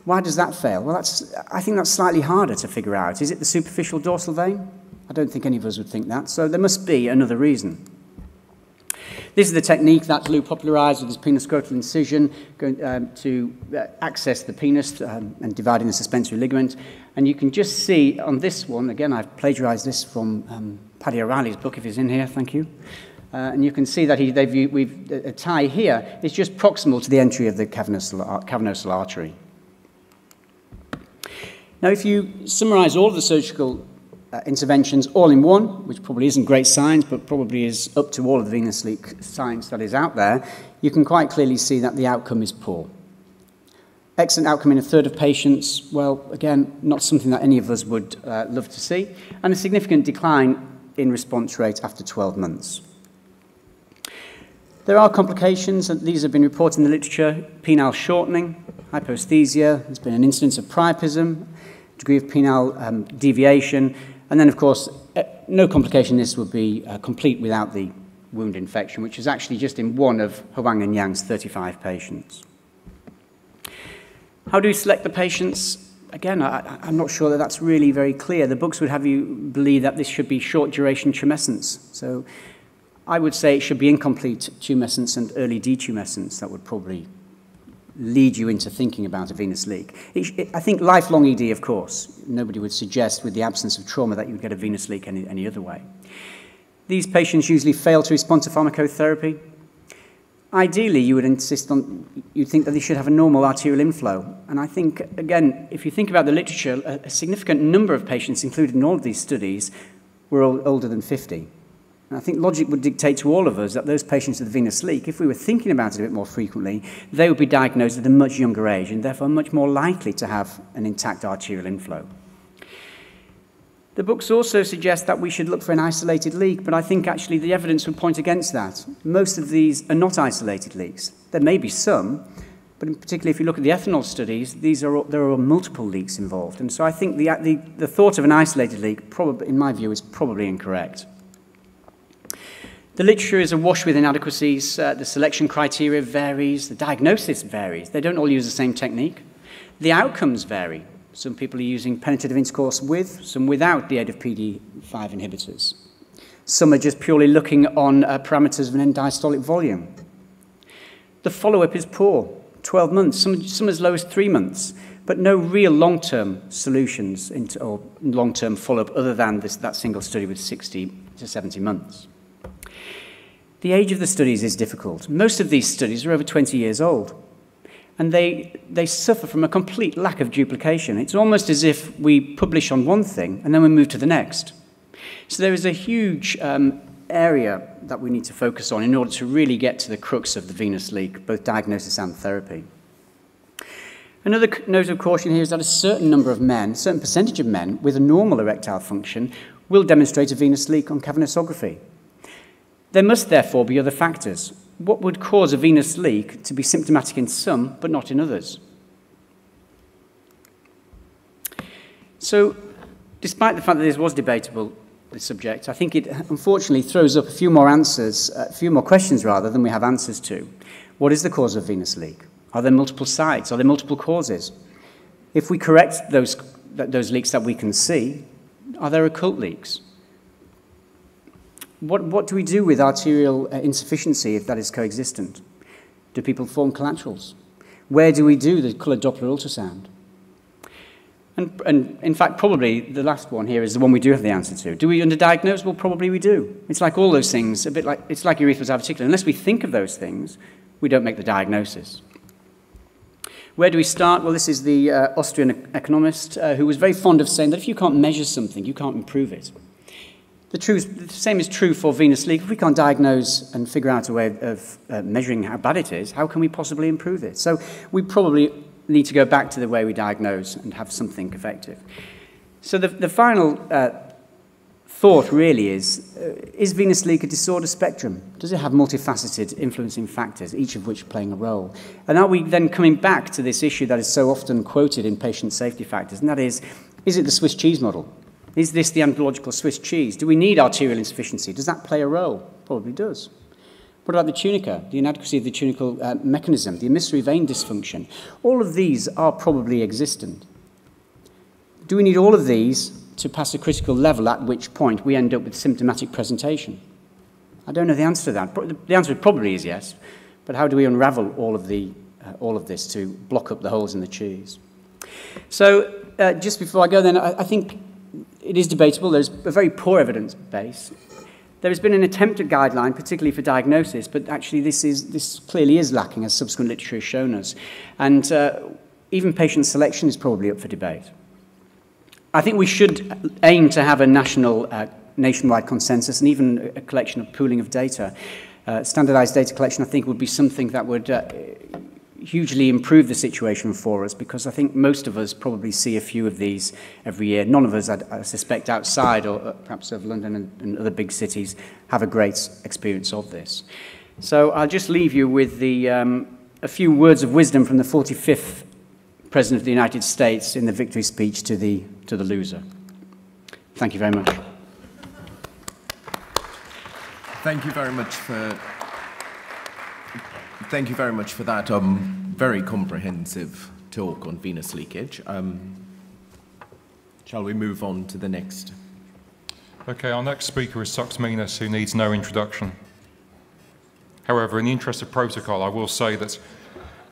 Why does that fail? Well, that's, I think that's slightly harder to figure out. Is it the superficial dorsal vein? I don't think any of us would think that. So there must be another reason. This is the technique that Lue popularized with his penoscrotal incision going, um, to uh, access the penis um, and dividing the suspensory ligament. And you can just see on this one, again, I've plagiarized this from um, Paddy O'Reilly's book, if he's in here, thank you. Uh, and you can see that he, they've, we've, a tie here is just proximal to the entry of the cavernosal, cavernosal artery. Now, if you summarize all of the surgical uh, interventions all in one, which probably isn't great science, but probably is up to all of the venous leak science that is out there, you can quite clearly see that the outcome is poor. Excellent outcome in a third of patients, well, again, not something that any of us would uh, love to see, and a significant decline in response rate after 12 months. There are complications, and these have been reported in the literature, penile shortening, hyposthesia, there's been an incidence of priapism, degree of penile um, deviation, and then, of course, uh, no complication this would be uh, complete without the wound infection, which is actually just in one of Huang and Yang's 35 patients. How do we select the patients? Again, I, I'm not sure that that's really very clear. The books would have you believe that this should be short duration tumescence. So I would say it should be incomplete tumescence and early detumescence. That would probably lead you into thinking about a venous leak. It, it, I think lifelong ED, of course. Nobody would suggest with the absence of trauma that you would get a venous leak any, any other way. These patients usually fail to respond to pharmacotherapy. Ideally, you would insist on, you'd think that they should have a normal arterial inflow. And I think, again, if you think about the literature, a, a significant number of patients included in all of these studies were older than 50. And I think logic would dictate to all of us that those patients with venous leak, if we were thinking about it a bit more frequently, they would be diagnosed at a much younger age and therefore much more likely to have an intact arterial inflow. The books also suggest that we should look for an isolated leak, but I think actually the evidence would point against that. Most of these are not isolated leaks. There may be some, but in particularly if you look at the ethanol studies, these are, there are multiple leaks involved. And so I think the, the, the thought of an isolated leak, probably, in my view, is probably incorrect. The literature is awash with inadequacies. Uh, the selection criteria varies. The diagnosis varies. They don't all use the same technique. The outcomes vary. Some people are using penetrative intercourse with, some without the aid of PD5 inhibitors. Some are just purely looking on uh, parameters of an end diastolic volume. The follow-up is poor, 12 months, some, some as low as three months, but no real long-term solutions into, or long-term follow-up other than this, that single study with 60 to 70 months. The age of the studies is difficult. Most of these studies are over 20 years old, and they, they suffer from a complete lack of duplication. It's almost as if we publish on one thing and then we move to the next. So there is a huge um, area that we need to focus on in order to really get to the crux of the venous leak, both diagnosis and therapy. Another note of caution here is that a certain number of men, a certain percentage of men with a normal erectile function will demonstrate a venous leak on cavernosography. There must therefore be other factors. What would cause a venous leak to be symptomatic in some but not in others? So, despite the fact that this was debatable, this subject, I think it unfortunately throws up a few more answers, a few more questions rather, than we have answers to. What is the cause of venous leak? Are there multiple sites? Are there multiple causes? If we correct those, those leaks that we can see, are there occult leaks? What, what do we do with arterial uh, insufficiency if that is coexistent? Do people form collaterals? Where do we do the colour Doppler ultrasound? And, and in fact, probably the last one here is the one we do have the answer to. Do we underdiagnose? Well, probably we do. It's like all those things, a bit like, it's like urethral diverticulum. Unless we think of those things, we don't make the diagnosis. Where do we start? Well, this is the uh, Austrian economist uh, who was very fond of saying that if you can't measure something, you can't improve it. The, true, the same is true for venous leak. If we can't diagnose and figure out a way of uh, measuring how bad it is, how can we possibly improve it? So we probably need to go back to the way we diagnose and have something effective. So the, the final uh, thought really is, uh, is venous leak a disorder spectrum? Does it have multifaceted influencing factors, each of which playing a role? And are we then coming back to this issue that is so often quoted in patient safety factors, and that is, is it the Swiss cheese model? Is this the anthological Swiss cheese? Do we need arterial insufficiency? Does that play a role? Probably does. What about the tunica, the inadequacy of the tunical uh, mechanism, the emissary vein dysfunction? All of these are probably existent. Do we need all of these to pass a critical level at which point we end up with symptomatic presentation? I don't know the answer to that. The answer probably is yes, but how do we unravel all of, the, uh, all of this to block up the holes in the cheese? So uh, just before I go then, I, I think it is debatable. There's a very poor evidence base. There has been an attempt at guideline, particularly for diagnosis, but actually this, is, this clearly is lacking, as subsequent literature has shown us. And uh, even patient selection is probably up for debate. I think we should aim to have a national, uh, nationwide consensus and even a collection of pooling of data. Uh, standardized data collection, I think, would be something that would uh, hugely improve the situation for us because I think most of us probably see a few of these every year. None of us, I, I suspect, outside or uh, perhaps of London and, and other big cities have a great experience of this. So I'll just leave you with the, um, a few words of wisdom from the 45th President of the United States in the victory speech to the, to the loser. Thank you very much. Thank you very much for thank you very much for that um, very comprehensive talk on venous leakage. Um, shall we move on to the next? Okay, our next speaker is Suks Minhas, who needs no introduction. However, in the interest of protocol, I will say that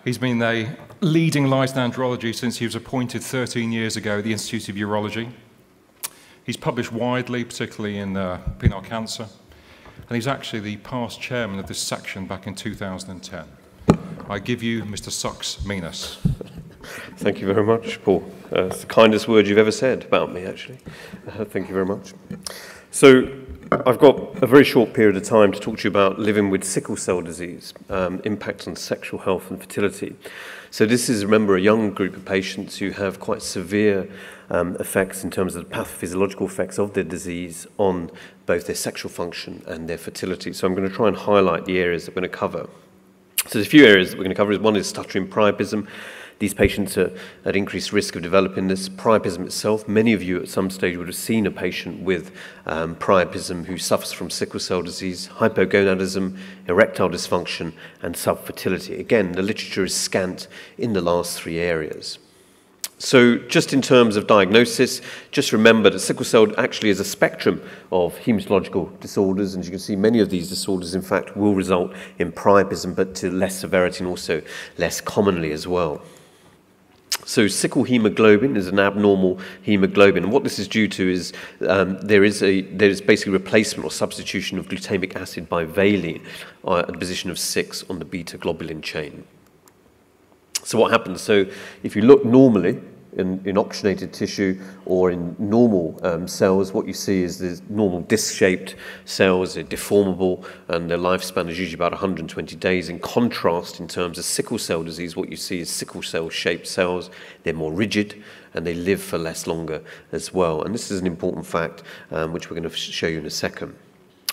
he's been a leading in andrology since he was appointed 13 years ago at the Institute of Urology. He's published widely, particularly in uh, penile cancer, and he's actually the past chairman of this section back in 2010. I give you Mr. Suks Minhas. Thank you very much, Paul. Uh, it's the kindest word you've ever said about me, actually. Uh, thank you very much. So, I've got a very short period of time to talk to you about living with sickle cell disease, um, impact on sexual health and fertility. So this is, remember, a young group of patients who have quite severe um, effects in terms of the pathophysiological effects of their disease on both their sexual function and their fertility. So I'm going to try and highlight the areas that we're going to cover. So there's a few areas that we're going to cover. One is stuttering priapism, These patients are at increased risk of developing this. Priapism itself, many of you at some stage would have seen a patient with um, priapism who suffers from sickle cell disease, hypogonadism, erectile dysfunction, and subfertility. Again, the literature is scant in the last three areas. So, just in terms of diagnosis, just remember that sickle cell actually is a spectrum of hematological disorders, and as you can see, many of these disorders, in fact, will result in priapism, but to less severity and also less commonly as well. So sickle hemoglobin is an abnormal hemoglobin, and what this is due to is um, there is a there is basically replacement or substitution of glutamic acid by valine uh, at the position of six on the beta globulin chain. So what happens? So if you look normally, in, in oxygenated tissue or in normal um, cells, what you see is the normal disc-shaped cells, they're deformable, and their lifespan is usually about 120 days. In contrast, in terms of sickle cell disease, what you see is sickle cell-shaped cells. They're more rigid, and they live for less longer as well. And this is an important fact, um, which we're going to show you in a second.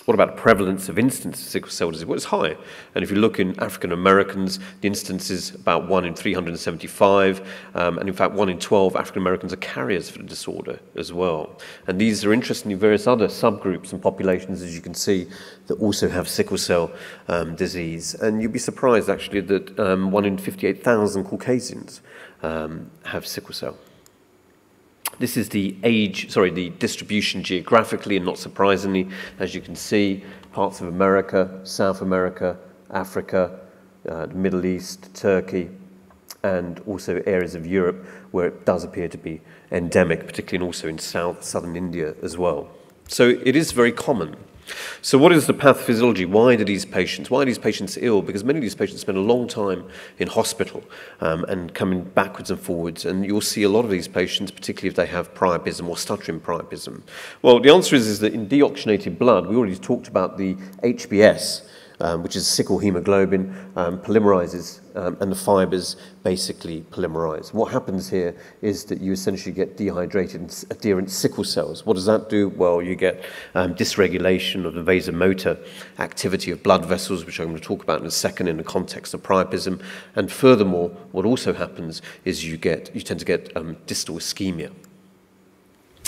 What about prevalence of instances of sickle cell disease? Well, it's high. And if you look in African Americans, the instance is about 1 in 375. Um, and in fact, 1 in 12 African Americans are carriers for the disorder as well. And these are interestingly various other subgroups and populations, as you can see, that also have sickle cell um, disease. And you'd be surprised, actually, that um, 1 in 58,000 Caucasians um, have sickle cell. This is the age, sorry, the distribution geographically, and not surprisingly, as you can see, parts of America, South America, Africa, uh, the Middle East, Turkey, and also areas of Europe where it does appear to be endemic, particularly and also in South, southern India as well. So it is very common. So, what is the pathophysiology? Why do these patients? Why are these patients ill? Because many of these patients spend a long time in hospital um, and coming backwards and forwards, and you'll see a lot of these patients, particularly if they have priapism or stuttering priapism. Well, the answer is, is that in deoxygenated blood, we already talked about the HBS, um, which is sickle hemoglobin, um, polymerizes um, and the fibers basically polymerize. What happens here is that you essentially get dehydrated and adherent sickle cells. What does that do? Well, you get um, dysregulation of the vasomotor activity of blood vessels, which I'm going to talk about in a second in the context of priapism. And furthermore, what also happens is you get you tend to get um, distal ischemia.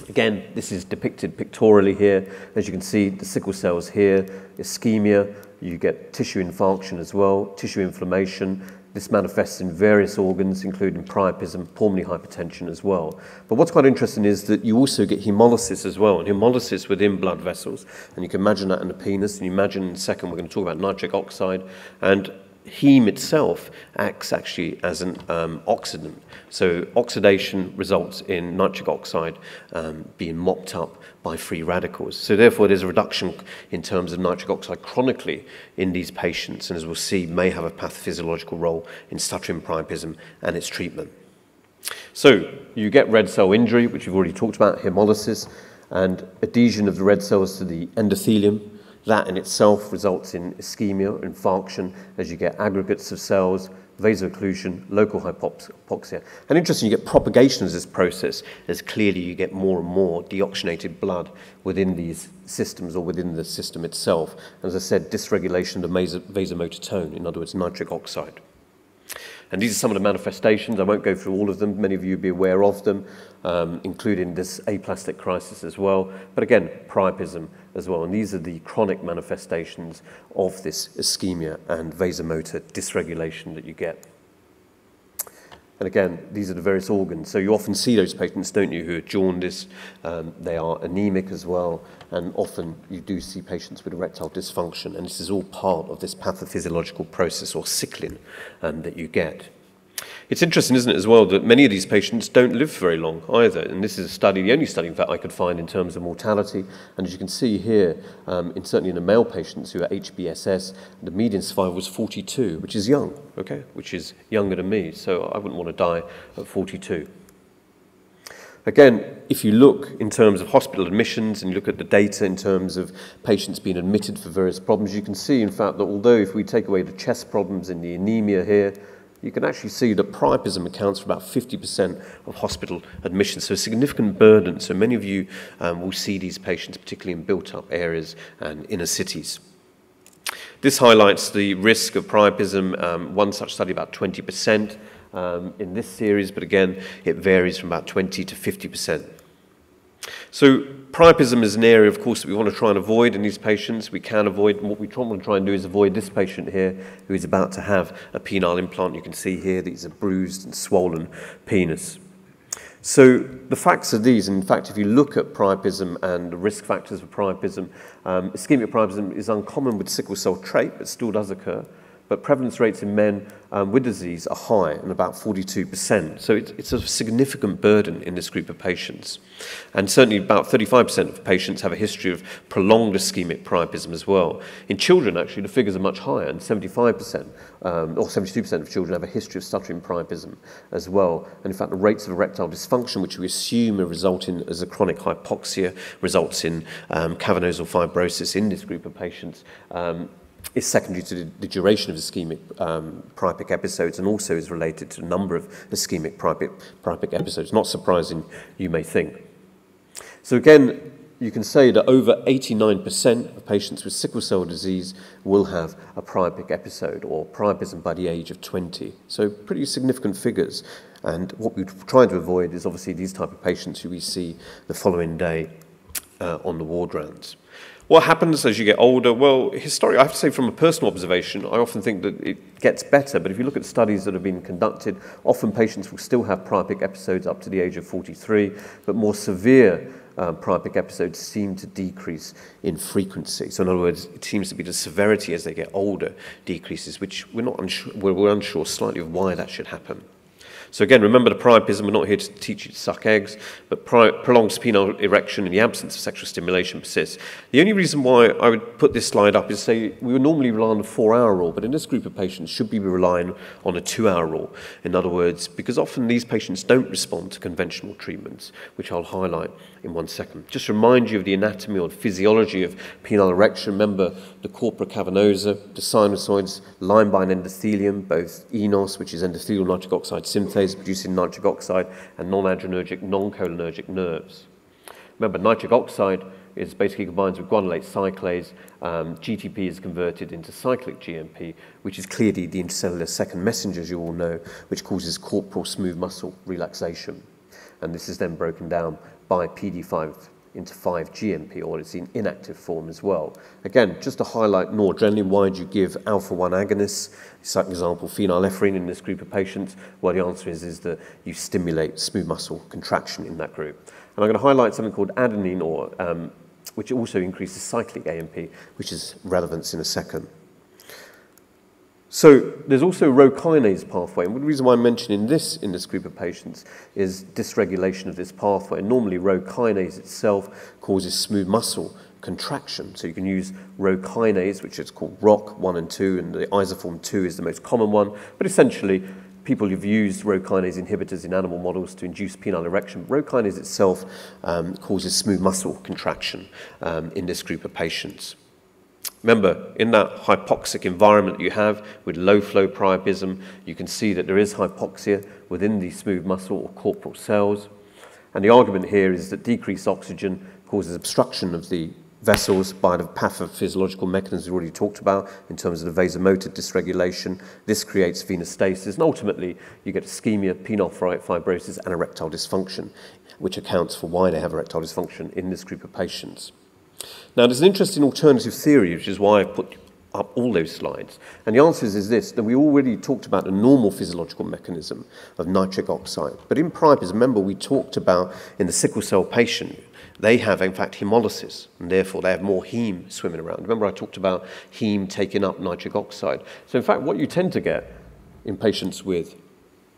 Again, this is depicted pictorially here. As you can see, the sickle cells here, ischemia, you get tissue infarction as well, tissue inflammation. This manifests in various organs, including priapism, pulmonary hypertension as well. But what's quite interesting is that you also get hemolysis as well, and hemolysis within blood vessels. And you can imagine that in the penis, and you imagine in a second we're going to talk about nitric oxide. And heme itself acts actually as an um, oxidant. So oxidation results in nitric oxide um, being mopped up by free radicals. So therefore, there's a reduction in terms of nitric oxide chronically in these patients, and as we'll see, may have a pathophysiological role in stuttering priapism and its treatment. So you get red cell injury, which we've already talked about, hemolysis, and adhesion of the red cells to the endothelium, that in itself results in ischemia, infarction, as you get aggregates of cells, vasoocclusion, local hypoxia. And interesting, you get propagation of this process as clearly you get more and more deoxygenated blood within these systems or within the system itself. As I said, dysregulation of the vasomotor tone, in other words, nitric oxide. And these are some of the manifestations. I won't go through all of them. Many of you will be aware of them, um, including this aplastic crisis as well. But again, priapism as well. And these are the chronic manifestations of this ischemia and vasomotor dysregulation that you get. And again, these are the various organs. So you often see those patients, don't you, who are jaundiced. Um, they are anemic as well. And often you do see patients with erectile dysfunction. And this is all part of this pathophysiological process or cycling um, that you get. It's interesting, isn't it, as well, that many of these patients don't live very long either. And this is a study, the only study, in fact, I could find in terms of mortality. And as you can see here, um, in, certainly in the male patients who are HBSS, the median survival was 42, which is young, okay, which is younger than me. So I wouldn't want to die at 42. Again, if you look in terms of hospital admissions and you look at the data in terms of patients being admitted for various problems, you can see, in fact, that although if we take away the chest problems and the anemia here, you can actually see that priapism accounts for about 50% of hospital admissions, so a significant burden. So many of you um, will see these patients, particularly in built-up areas and inner cities. This highlights the risk of priapism. Um, one such study, about 20% um, in this series, but again, it varies from about 20 to 50%. So priapism is an area, of course, that we want to try and avoid in these patients. We can avoid, what we want to try and do is avoid this patient here who is about to have a penile implant. You can see here these are bruised and swollen penis. So the facts are these. In fact, if you look at priapism and the risk factors for priapism, um, ischemic priapism is uncommon with sickle cell trait, but still does occur but prevalence rates in men um, with disease are high and about 42%. So it, it's a significant burden in this group of patients. And certainly about 35% of patients have a history of prolonged ischemic priapism as well. In children, actually, the figures are much higher, and 75% um, or 72% of children have a history of stuttering priapism as well. And in fact, the rates of erectile dysfunction, which we assume are resulting as a chronic hypoxia, results in um, cavernosal fibrosis in this group of patients. Um, is secondary to the, duration of ischemic um, priapic episodes and also is related to the number of ischemic priapic, priapic episodes. Not surprising, you may think. So again, you can say that over 89% of patients with sickle cell disease will have a priapic episode or priapism by the age of 20. So pretty significant figures. And what we're trying to avoid is obviously these type of patients who we see the following day uh, on the ward rounds. What happens as you get older? Well, historically, I have to say from a personal observation, I often think that it gets better. But if you look at studies that have been conducted, often patients will still have priapic episodes up to the age of 43, but more severe um, priapic episodes seem to decrease in frequency. So in other words, it seems to be the severity as they get older decreases, which we're not unsure, we're, we're unsure slightly of why that should happen. So again, remember the priapism, we're not here to teach you to suck eggs, but prolonged penile erection in the absence of sexual stimulation persists. The only reason why I would put this slide up is say we would normally rely on a four-hour rule, but in this group of patients, should be relying on a two-hour rule? In other words, because often these patients don't respond to conventional treatments, which I'll highlight in one second. Just remind you of the anatomy or the physiology of penile erection. Remember the corpora cavernosa, the sinusoids, lined by endothelium, both eNOS, which is endothelial nitric oxide producing nitric oxide, and non-adrenergic, non-cholinergic nerves. Remember, nitric oxide is basically combines with guanylate cyclase. Um, GTP is converted into cyclic GMP, which is clearly the intracellular second messenger, as you all know, which causes corporal smooth muscle relaxation. And this is then broken down by PD5 into 5-GMP, or it's in inactive form as well. Again, just to highlight noradrenaline, why do you give alpha-1 agonists? For example, phenylephrine in this group of patients. Well, the answer is, is that you stimulate smooth muscle contraction in that group. And I'm going to highlight something called adenine, or, um, which also increases cyclic AMP, which is relevance in a second. So there's also Rho kinase pathway, and the reason why I'm mentioning this in this group of patients is dysregulation of this pathway. Normally, Rho kinase itself causes smooth muscle contraction. So you can use Rho kinase, which is called ROCK 1 and 2, and the isoform 2 is the most common one. But essentially, people have used Rho kinase inhibitors in animal models to induce penile erection. Rho kinase itself um, causes smooth muscle contraction um, in this group of patients. Remember, in that hypoxic environment you have with low flow priapism, you can see that there is hypoxia within the smooth muscle or corporal cells. And the argument here is that decreased oxygen causes obstruction of the vessels by the pathophysiological mechanisms we already talked about in terms of the vasomotor dysregulation. This creates venous stasis, and ultimately you get ischemia, penile fibrosis, and erectile dysfunction, which accounts for why they have erectile dysfunction in this group of patients. Now, there's an interesting alternative theory, which is why I've put up all those slides. And the answer is, is this, that we already talked about the normal physiological mechanism of nitric oxide. But in priapism, remember we talked about in the sickle cell patient, they have, in fact, hemolysis, and therefore they have more heme swimming around. Remember I talked about heme taking up nitric oxide. So in fact, what you tend to get in patients with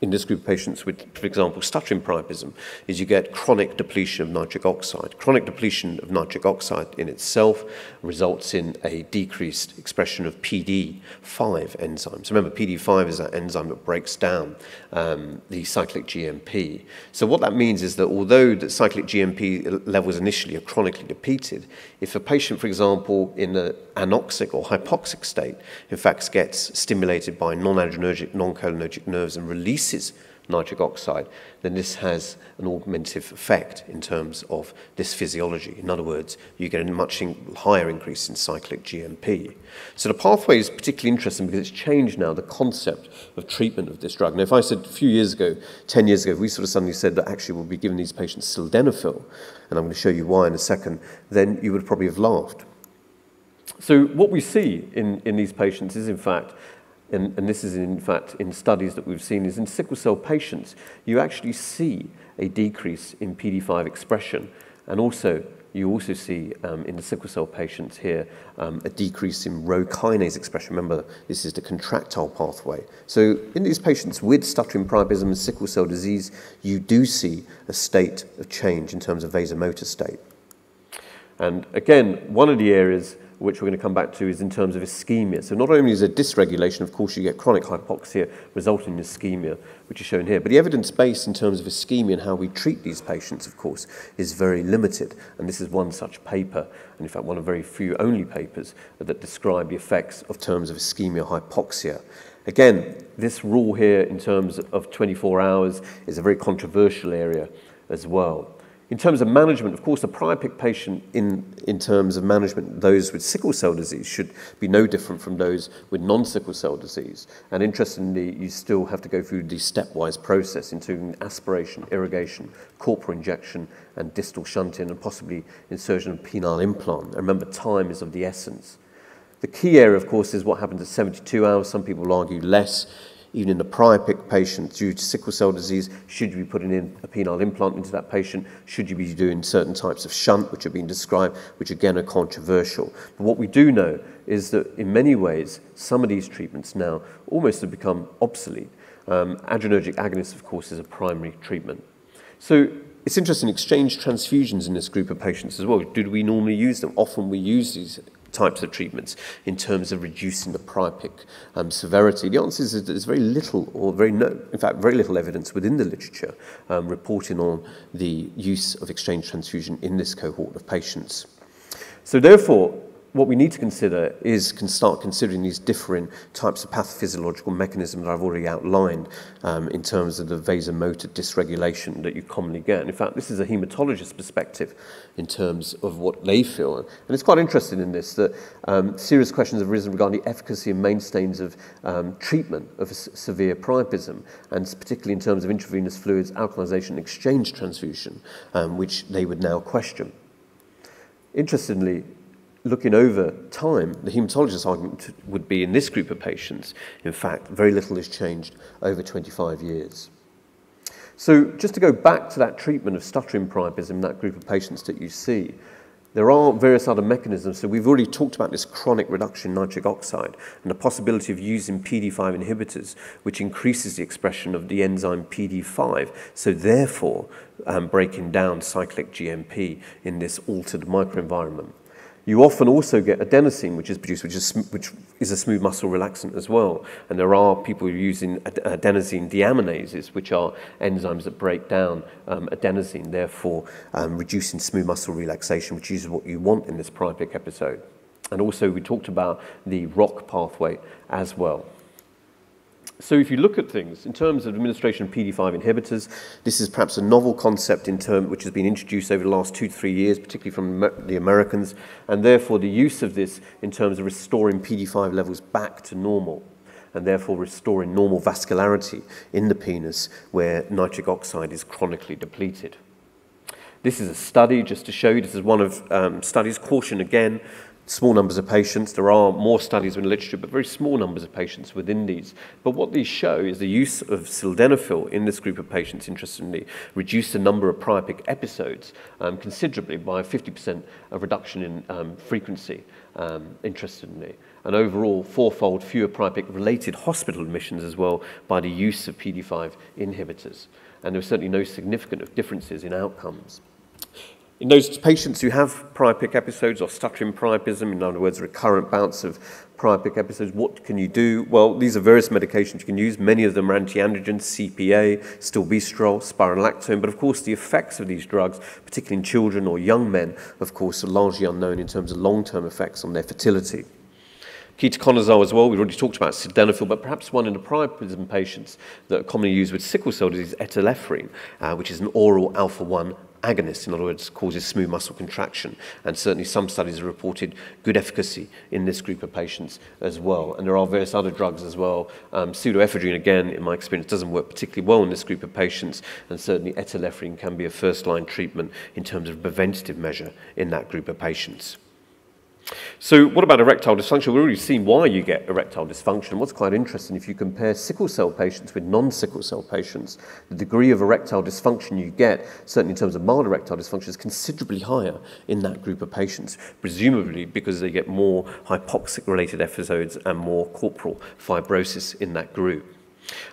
in this group of patients with, for example, stuttering priapism, is you get chronic depletion of nitric oxide. Chronic depletion of nitric oxide in itself results in a decreased expression of PD5 enzymes. Remember, PD5 is that enzyme that breaks down um, the cyclic GMP. So what that means is that although the cyclic GMP levels initially are chronically depleted, if a patient, for example, in an anoxic or hypoxic state, in fact gets stimulated by non-adrenergic, non-cholinergic nerves and releases nitric oxide, then this has an augmentative effect in terms of this physiology. In other words, you get a much in higher increase in cyclic GMP. So the pathway is particularly interesting because it's changed now the concept of treatment of this drug. Now, if I said a few years ago, 10 years ago, if we sort of suddenly said that actually we'll be giving these patients sildenafil, and I'm going to show you why in a second, then you would probably have laughed. So what we see in, in these patients is, in fact, and, and this is in fact in studies that we've seen, is in sickle cell patients, you actually see a decrease in PD5 expression. And also, you also see um, in the sickle cell patients here um, a decrease in Rho kinase expression. Remember, this is the contractile pathway. So in these patients with stuttering priapism and sickle cell disease, you do see a state of change in terms of vasomotor state. And again, one of the areas which we're going to come back to, is in terms of ischemia. So not only is there dysregulation, of course, you get chronic hypoxia resulting in ischemia, which is shown here, but the evidence base in terms of ischemia and how we treat these patients, of course, is very limited. And this is one such paper, and in fact, one of very few only papers that describe the effects of terms of ischemia hypoxia. Again, this rule here in terms of 24 hours is a very controversial area as well. In terms of management, of course, the priapic patient in, in terms of management, those with sickle cell disease should be no different from those with non-sickle cell disease. And interestingly, you still have to go through the stepwise process, including aspiration, irrigation, corporal injection, and distal shunting, and possibly insertion of penile implant. And remember, time is of the essence. The key area, of course, is what happens at 72 hours. Some people argue less even in the priapic patient due to sickle cell disease, should you be putting in a penile implant into that patient? Should you be doing certain types of shunt, which have been described, which again are controversial? But what we do know is that in many ways, some of these treatments now almost have become obsolete. Um, adrenergic agonists, of course, is a primary treatment. So it's interesting, exchange transfusions in this group of patients as well. Do we normally use them? Often we use these types of treatments in terms of reducing the priapic um, severity? The answer is that there's very little, or very no, in fact, very little evidence within the literature um, reporting on the use of exchange transfusion in this cohort of patients. So therefore, what we need to consider is can start considering these different types of pathophysiological mechanisms that I've already outlined um, in terms of the vasomotor dysregulation that you commonly get. And in fact, this is a hematologist perspective in terms of what they feel. And it's quite interesting in this that um, serious questions have arisen regarding the efficacy and mainstays of um, treatment of severe priapism, and particularly in terms of intravenous fluids, alkalization, exchange transfusion, um, which they would now question. interestingly, looking over time, the hematologist's argument would be in this group of patients, in fact, very little has changed over 25 years. So just to go back to that treatment of stuttering priapism, in that group of patients that you see, there are various other mechanisms. So we've already talked about this chronic reduction in nitric oxide and the possibility of using PD5 inhibitors, which increases the expression of the enzyme PD5. So therefore, um, breaking down cyclic GMP in this altered microenvironment. You often also get adenosine, which is produced, which is, which is a smooth muscle relaxant as well. And there are people using adenosine deaminases, which are enzymes that break down um, adenosine, therefore um, reducing smooth muscle relaxation, which is what you want in this priapic episode. And also, we talked about the ROCK pathway as well. So if you look at things in terms of administration of PD5 inhibitors, this is perhaps a novel concept in term which has been introduced over the last two to three years, particularly from the Americans, and therefore the use of this in terms of restoring PD5 levels back to normal and therefore restoring normal vascularity in the penis where nitric oxide is chronically depleted. This is a study, just to show you, this is one of um, studies, caution again, small numbers of patients. There are more studies in literature, but very small numbers of patients within these. But what these show is the use of sildenafil in this group of patients, interestingly, reduced the number of priapic episodes um, considerably by 50% of reduction in um, frequency, um, interestingly. And overall, fourfold fewer priapic-related hospital admissions as well by the use of PD5 inhibitors. And there were certainly no significant differences in outcomes. In those patients who have priapic episodes or stuttering priapism, in other words, recurrent bouts of priapic episodes, what can you do? Well, these are various medications you can use. Many of them are anti-androgens, CPA, stilbestrol, spironolactone, but of course the effects of these drugs, particularly in children or young men, of course, are largely unknown in terms of long-term effects on their fertility. Ketoconazole as well, we've already talked about sildenafil, but perhaps one in the priapism patients that are commonly used with sickle cell disease, etilephrine, uh, which is an oral alpha-1 agonist, in other words, causes smooth muscle contraction. And certainly some studies have reported good efficacy in this group of patients as well. And there are various other drugs as well. Um, pseudoephedrine, again, in my experience, doesn't work particularly well in this group of patients. And certainly etilephrine can be a first-line treatment in terms of preventative measure in that group of patients. So what about erectile dysfunction? We've already seen why you get erectile dysfunction. What's quite interesting, if you compare sickle cell patients with non-sickle cell patients, the degree of erectile dysfunction you get, certainly in terms of mild erectile dysfunction, is considerably higher in that group of patients, presumably because they get more hypoxic-related episodes and more corporal fibrosis in that group.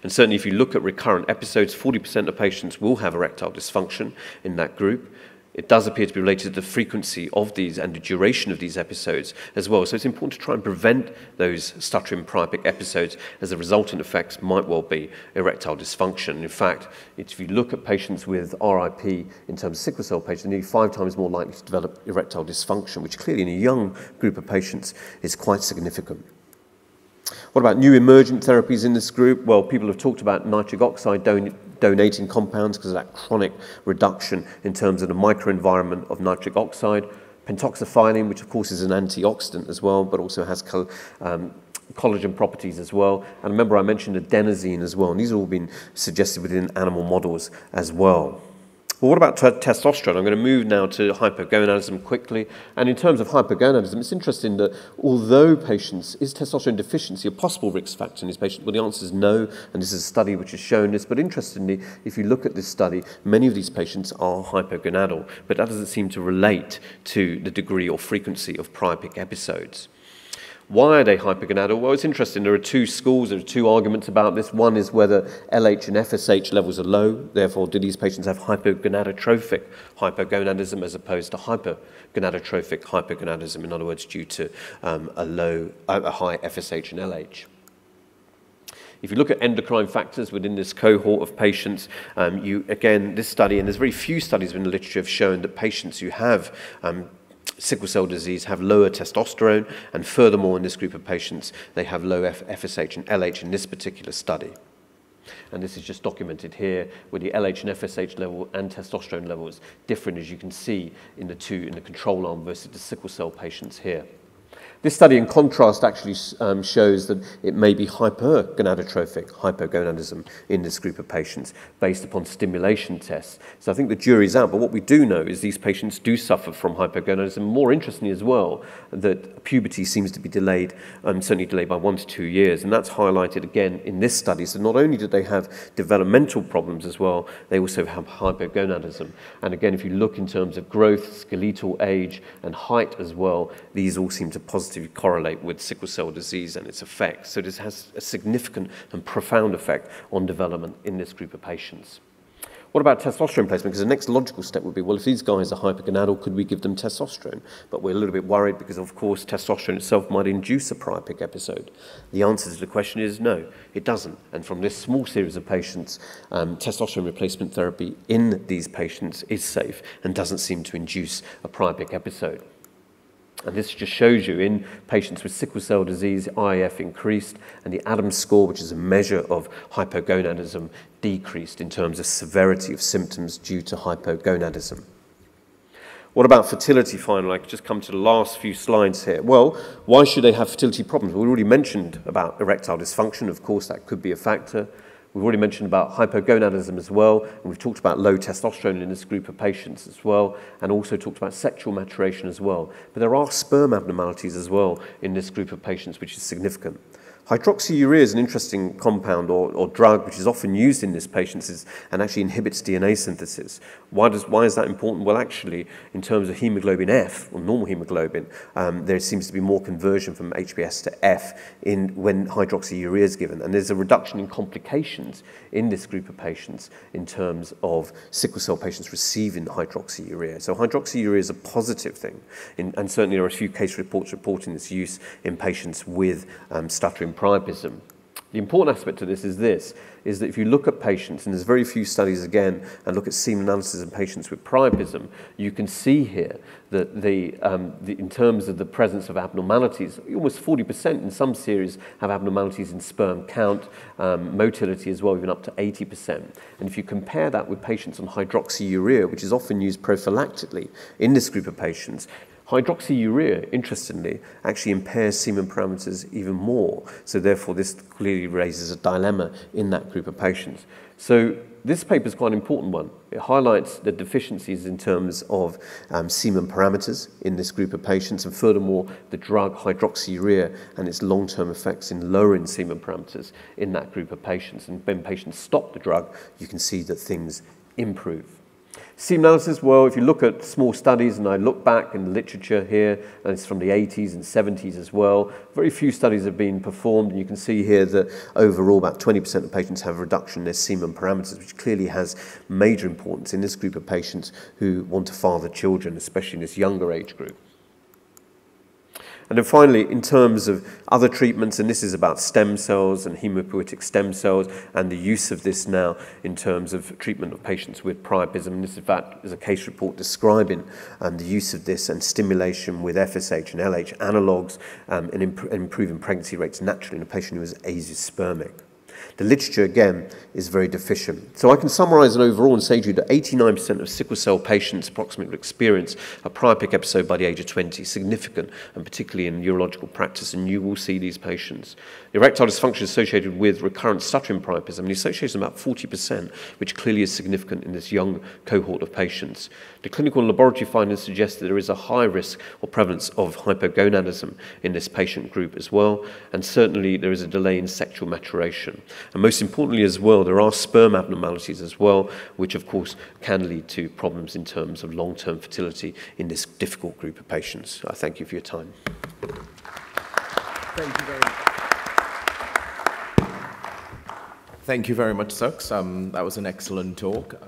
And certainly if you look at recurrent episodes, 40% of patients will have erectile dysfunction in that group it does appear to be related to the frequency of these and the duration of these episodes as well. So it's important to try and prevent those stuttering priapic episodes as the resultant effects might well be erectile dysfunction. In fact, if you look at patients with RIP in terms of sickle cell patients, they're nearly five times more likely to develop erectile dysfunction, which clearly in a young group of patients is quite significant. What about new emergent therapies in this group? Well, people have talked about nitric oxide don donating compounds because of that chronic reduction in terms of the microenvironment of nitric oxide. Pentoxifylline, which of course is an antioxidant as well, but also has um, collagen properties as well. And remember I mentioned adenosine as well, and these have all been suggested within animal models as well. Well, what about testosterone? I'm going to move now to hypogonadism quickly. And in terms of hypogonadism, it's interesting that although patients, is testosterone deficiency a possible risk factor in these patients? Well, the answer is no, and this is a study which has shown this. But interestingly, if you look at this study, many of these patients are hypogonadal, but that doesn't seem to relate to the degree or frequency of priapic episodes. Why are they hypergonadal? Well, it's interesting. There are two schools, there are two arguments about this. One is whether LH and FSH levels are low, therefore, do these patients have hypogonadotrophic hypogonadism as opposed to hypergonadotrophic hypogonadism, in other words, due to um, a low, a high FSH and LH. If you look at endocrine factors within this cohort of patients, um, you again, this study, and there's very few studies in the literature have shown that patients who have um, sickle cell disease have lower testosterone, and furthermore, in this group of patients, they have low F FSH and LH in this particular study. And this is just documented here with the LH and FSH level and testosterone levels different, as you can see in the two in the control arm versus the sickle cell patients here. This study, in contrast, actually um, shows that it may be hypergonadotrophic hypogonadism in this group of patients based upon stimulation tests. So I think the jury's out, but what we do know is these patients do suffer from hypogonadism. More interestingly as well, that puberty seems to be delayed, um, certainly delayed by one to two years, and that's highlighted again in this study. So not only did they have developmental problems as well, they also have hypogonadism. And again, if you look in terms of growth, skeletal age, and height as well, these all seem to positively positively correlate with sickle cell disease and its effects. So this has a significant and profound effect on development in this group of patients. What about testosterone placement? Because the next logical step would be, well, if these guys are hypergonadal, could we give them testosterone? But we're a little bit worried because, of course, testosterone itself might induce a priapic episode. The answer to the question is no, it doesn't. And from this small series of patients, um, testosterone replacement therapy in these patients is safe and doesn't seem to induce a priapic episode. And this just shows you in patients with sickle cell disease, IIEF increased, and the Adams score, which is a measure of hypogonadism, decreased in terms of severity of symptoms due to hypogonadism. What about fertility finally? I just come to the last few slides here. Well, why should they have fertility problems? We already mentioned about erectile dysfunction. Of course, that could be a factor. We've already mentioned about hypogonadism as well, and we've talked about low testosterone in this group of patients as well, and also talked about sexual maturation as well. But there are sperm abnormalities as well in this group of patients, which is significant. Hydroxyurea is an interesting compound or, or drug which is often used in this patients and actually inhibits DNA synthesis. Why, does, why is that important? Well, actually, in terms of hemoglobin F, or normal hemoglobin, um, there seems to be more conversion from HbS to F in, when hydroxyurea is given. And there's a reduction in complications in this group of patients in terms of sickle cell patients receiving hydroxyurea. So hydroxyurea is a positive thing. In, and certainly there are a few case reports reporting its use in patients with um, stuttering priapism. The important aspect to this is this, is that if you look at patients, and there's very few studies again, and look at semen analysis in patients with priapism, you can see here that the, um, the, in terms of the presence of abnormalities, almost 40% in some series have abnormalities in sperm count, um, motility as well, even up to 80%. And if you compare that with patients on hydroxyurea, which is often used prophylactically in this group of patients, Hydroxyurea, interestingly, actually impairs semen parameters even more. So therefore, this clearly raises a dilemma in that group of patients. So this paper is quite an important one. It highlights the deficiencies in terms of um, semen parameters in this group of patients, and furthermore, the drug hydroxyurea and its long-term effects in lowering semen parameters in that group of patients. And when patients stop the drug, you can see that things improve. Semen analysis, well, if you look at small studies, and I look back in the literature here, and it's from the 80s and 70s as well, very few studies have been performed, and you can see here that overall about 20% of patients have a reduction in their semen parameters, which clearly has major importance in this group of patients who want to father children, especially in this younger age group. And then finally, in terms of other treatments, and this is about stem cells and hemopoietic stem cells and the use of this now in terms of treatment of patients with priapism. And this, in fact, is a case report describing um, the use of this and stimulation with FSH and LH analogues um, and imp improving pregnancy rates naturally in a patient who azoospermic. The literature, again, is very deficient. So I can summarize it overall and say to you that 89% of sickle cell patients approximately experience a prior priapic episode by the age of 20, significant, and particularly in urological practice, and you will see these patients. Erectile dysfunction associated with recurrent stuttering priapism, and the association is about 40%, which clearly is significant in this young cohort of patients. The clinical and laboratory findings suggest that there is a high risk or prevalence of hypogonadism in this patient group as well, and certainly there is a delay in sexual maturation. And most importantly as well, there are sperm abnormalities as well, which of course can lead to problems in terms of long-term fertility in this difficult group of patients. I thank you for your time. Thank you very much. Thank you very much, Suks. Um, that was an excellent talk.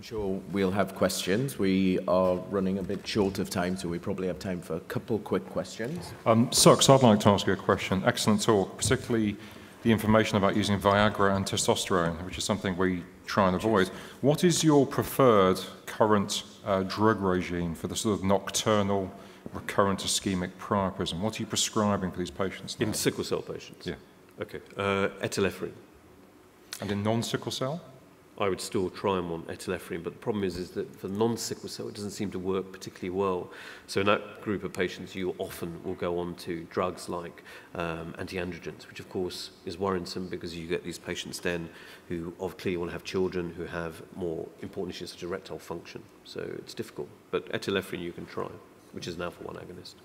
I'm sure we'll have questions. We are running a bit short of time, so we probably have time for a couple quick questions. Um, Suks, I'd like to ask you a question. Excellent talk, particularly the information about using Viagra and testosterone, which is something we try and avoid. What is your preferred current uh, drug regime for the sort of nocturnal recurrent ischemic priapism? What are you prescribing for these patients? Now? In sickle cell patients? Yeah. Okay. Uh, etilephrine. And in non-sickle cell? I would still try them on etilephrine, but the problem is, is that for non-sickle cell, it doesn't seem to work particularly well. So in that group of patients, you often will go on to drugs like um, antiandrogens, which of course is worrisome because you get these patients then who of clearly want will have children who have more important issues such as erectile function. So it's difficult, but etilephrine you can try, which is an alpha-1 agonist.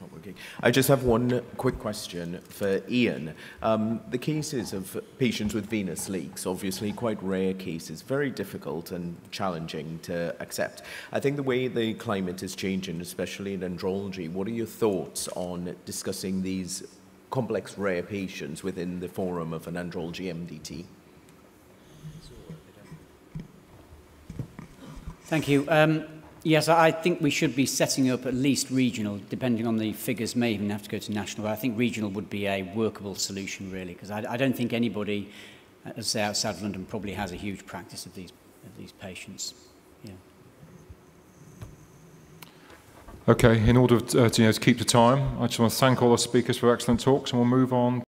Not working. I just have one quick question for Ian. Um, the cases of patients with venous leaks, obviously quite rare cases, very difficult and challenging to accept. I think the way the climate is changing, especially in andrology, what are your thoughts on discussing these complex rare patients within the forum of an andrology MDT? Thank you. Um, yes, I think we should be setting up at least regional, depending on the figures, may even have to go to national, but I think regional would be a workable solution, really, because I, I don't think anybody, uh, as say, outside of London probably has a huge practice of these, of these patients. Yeah. Okay, in order to, uh, to, you know, to keep the time, I just want to thank all the speakers for excellent talks, and we'll move on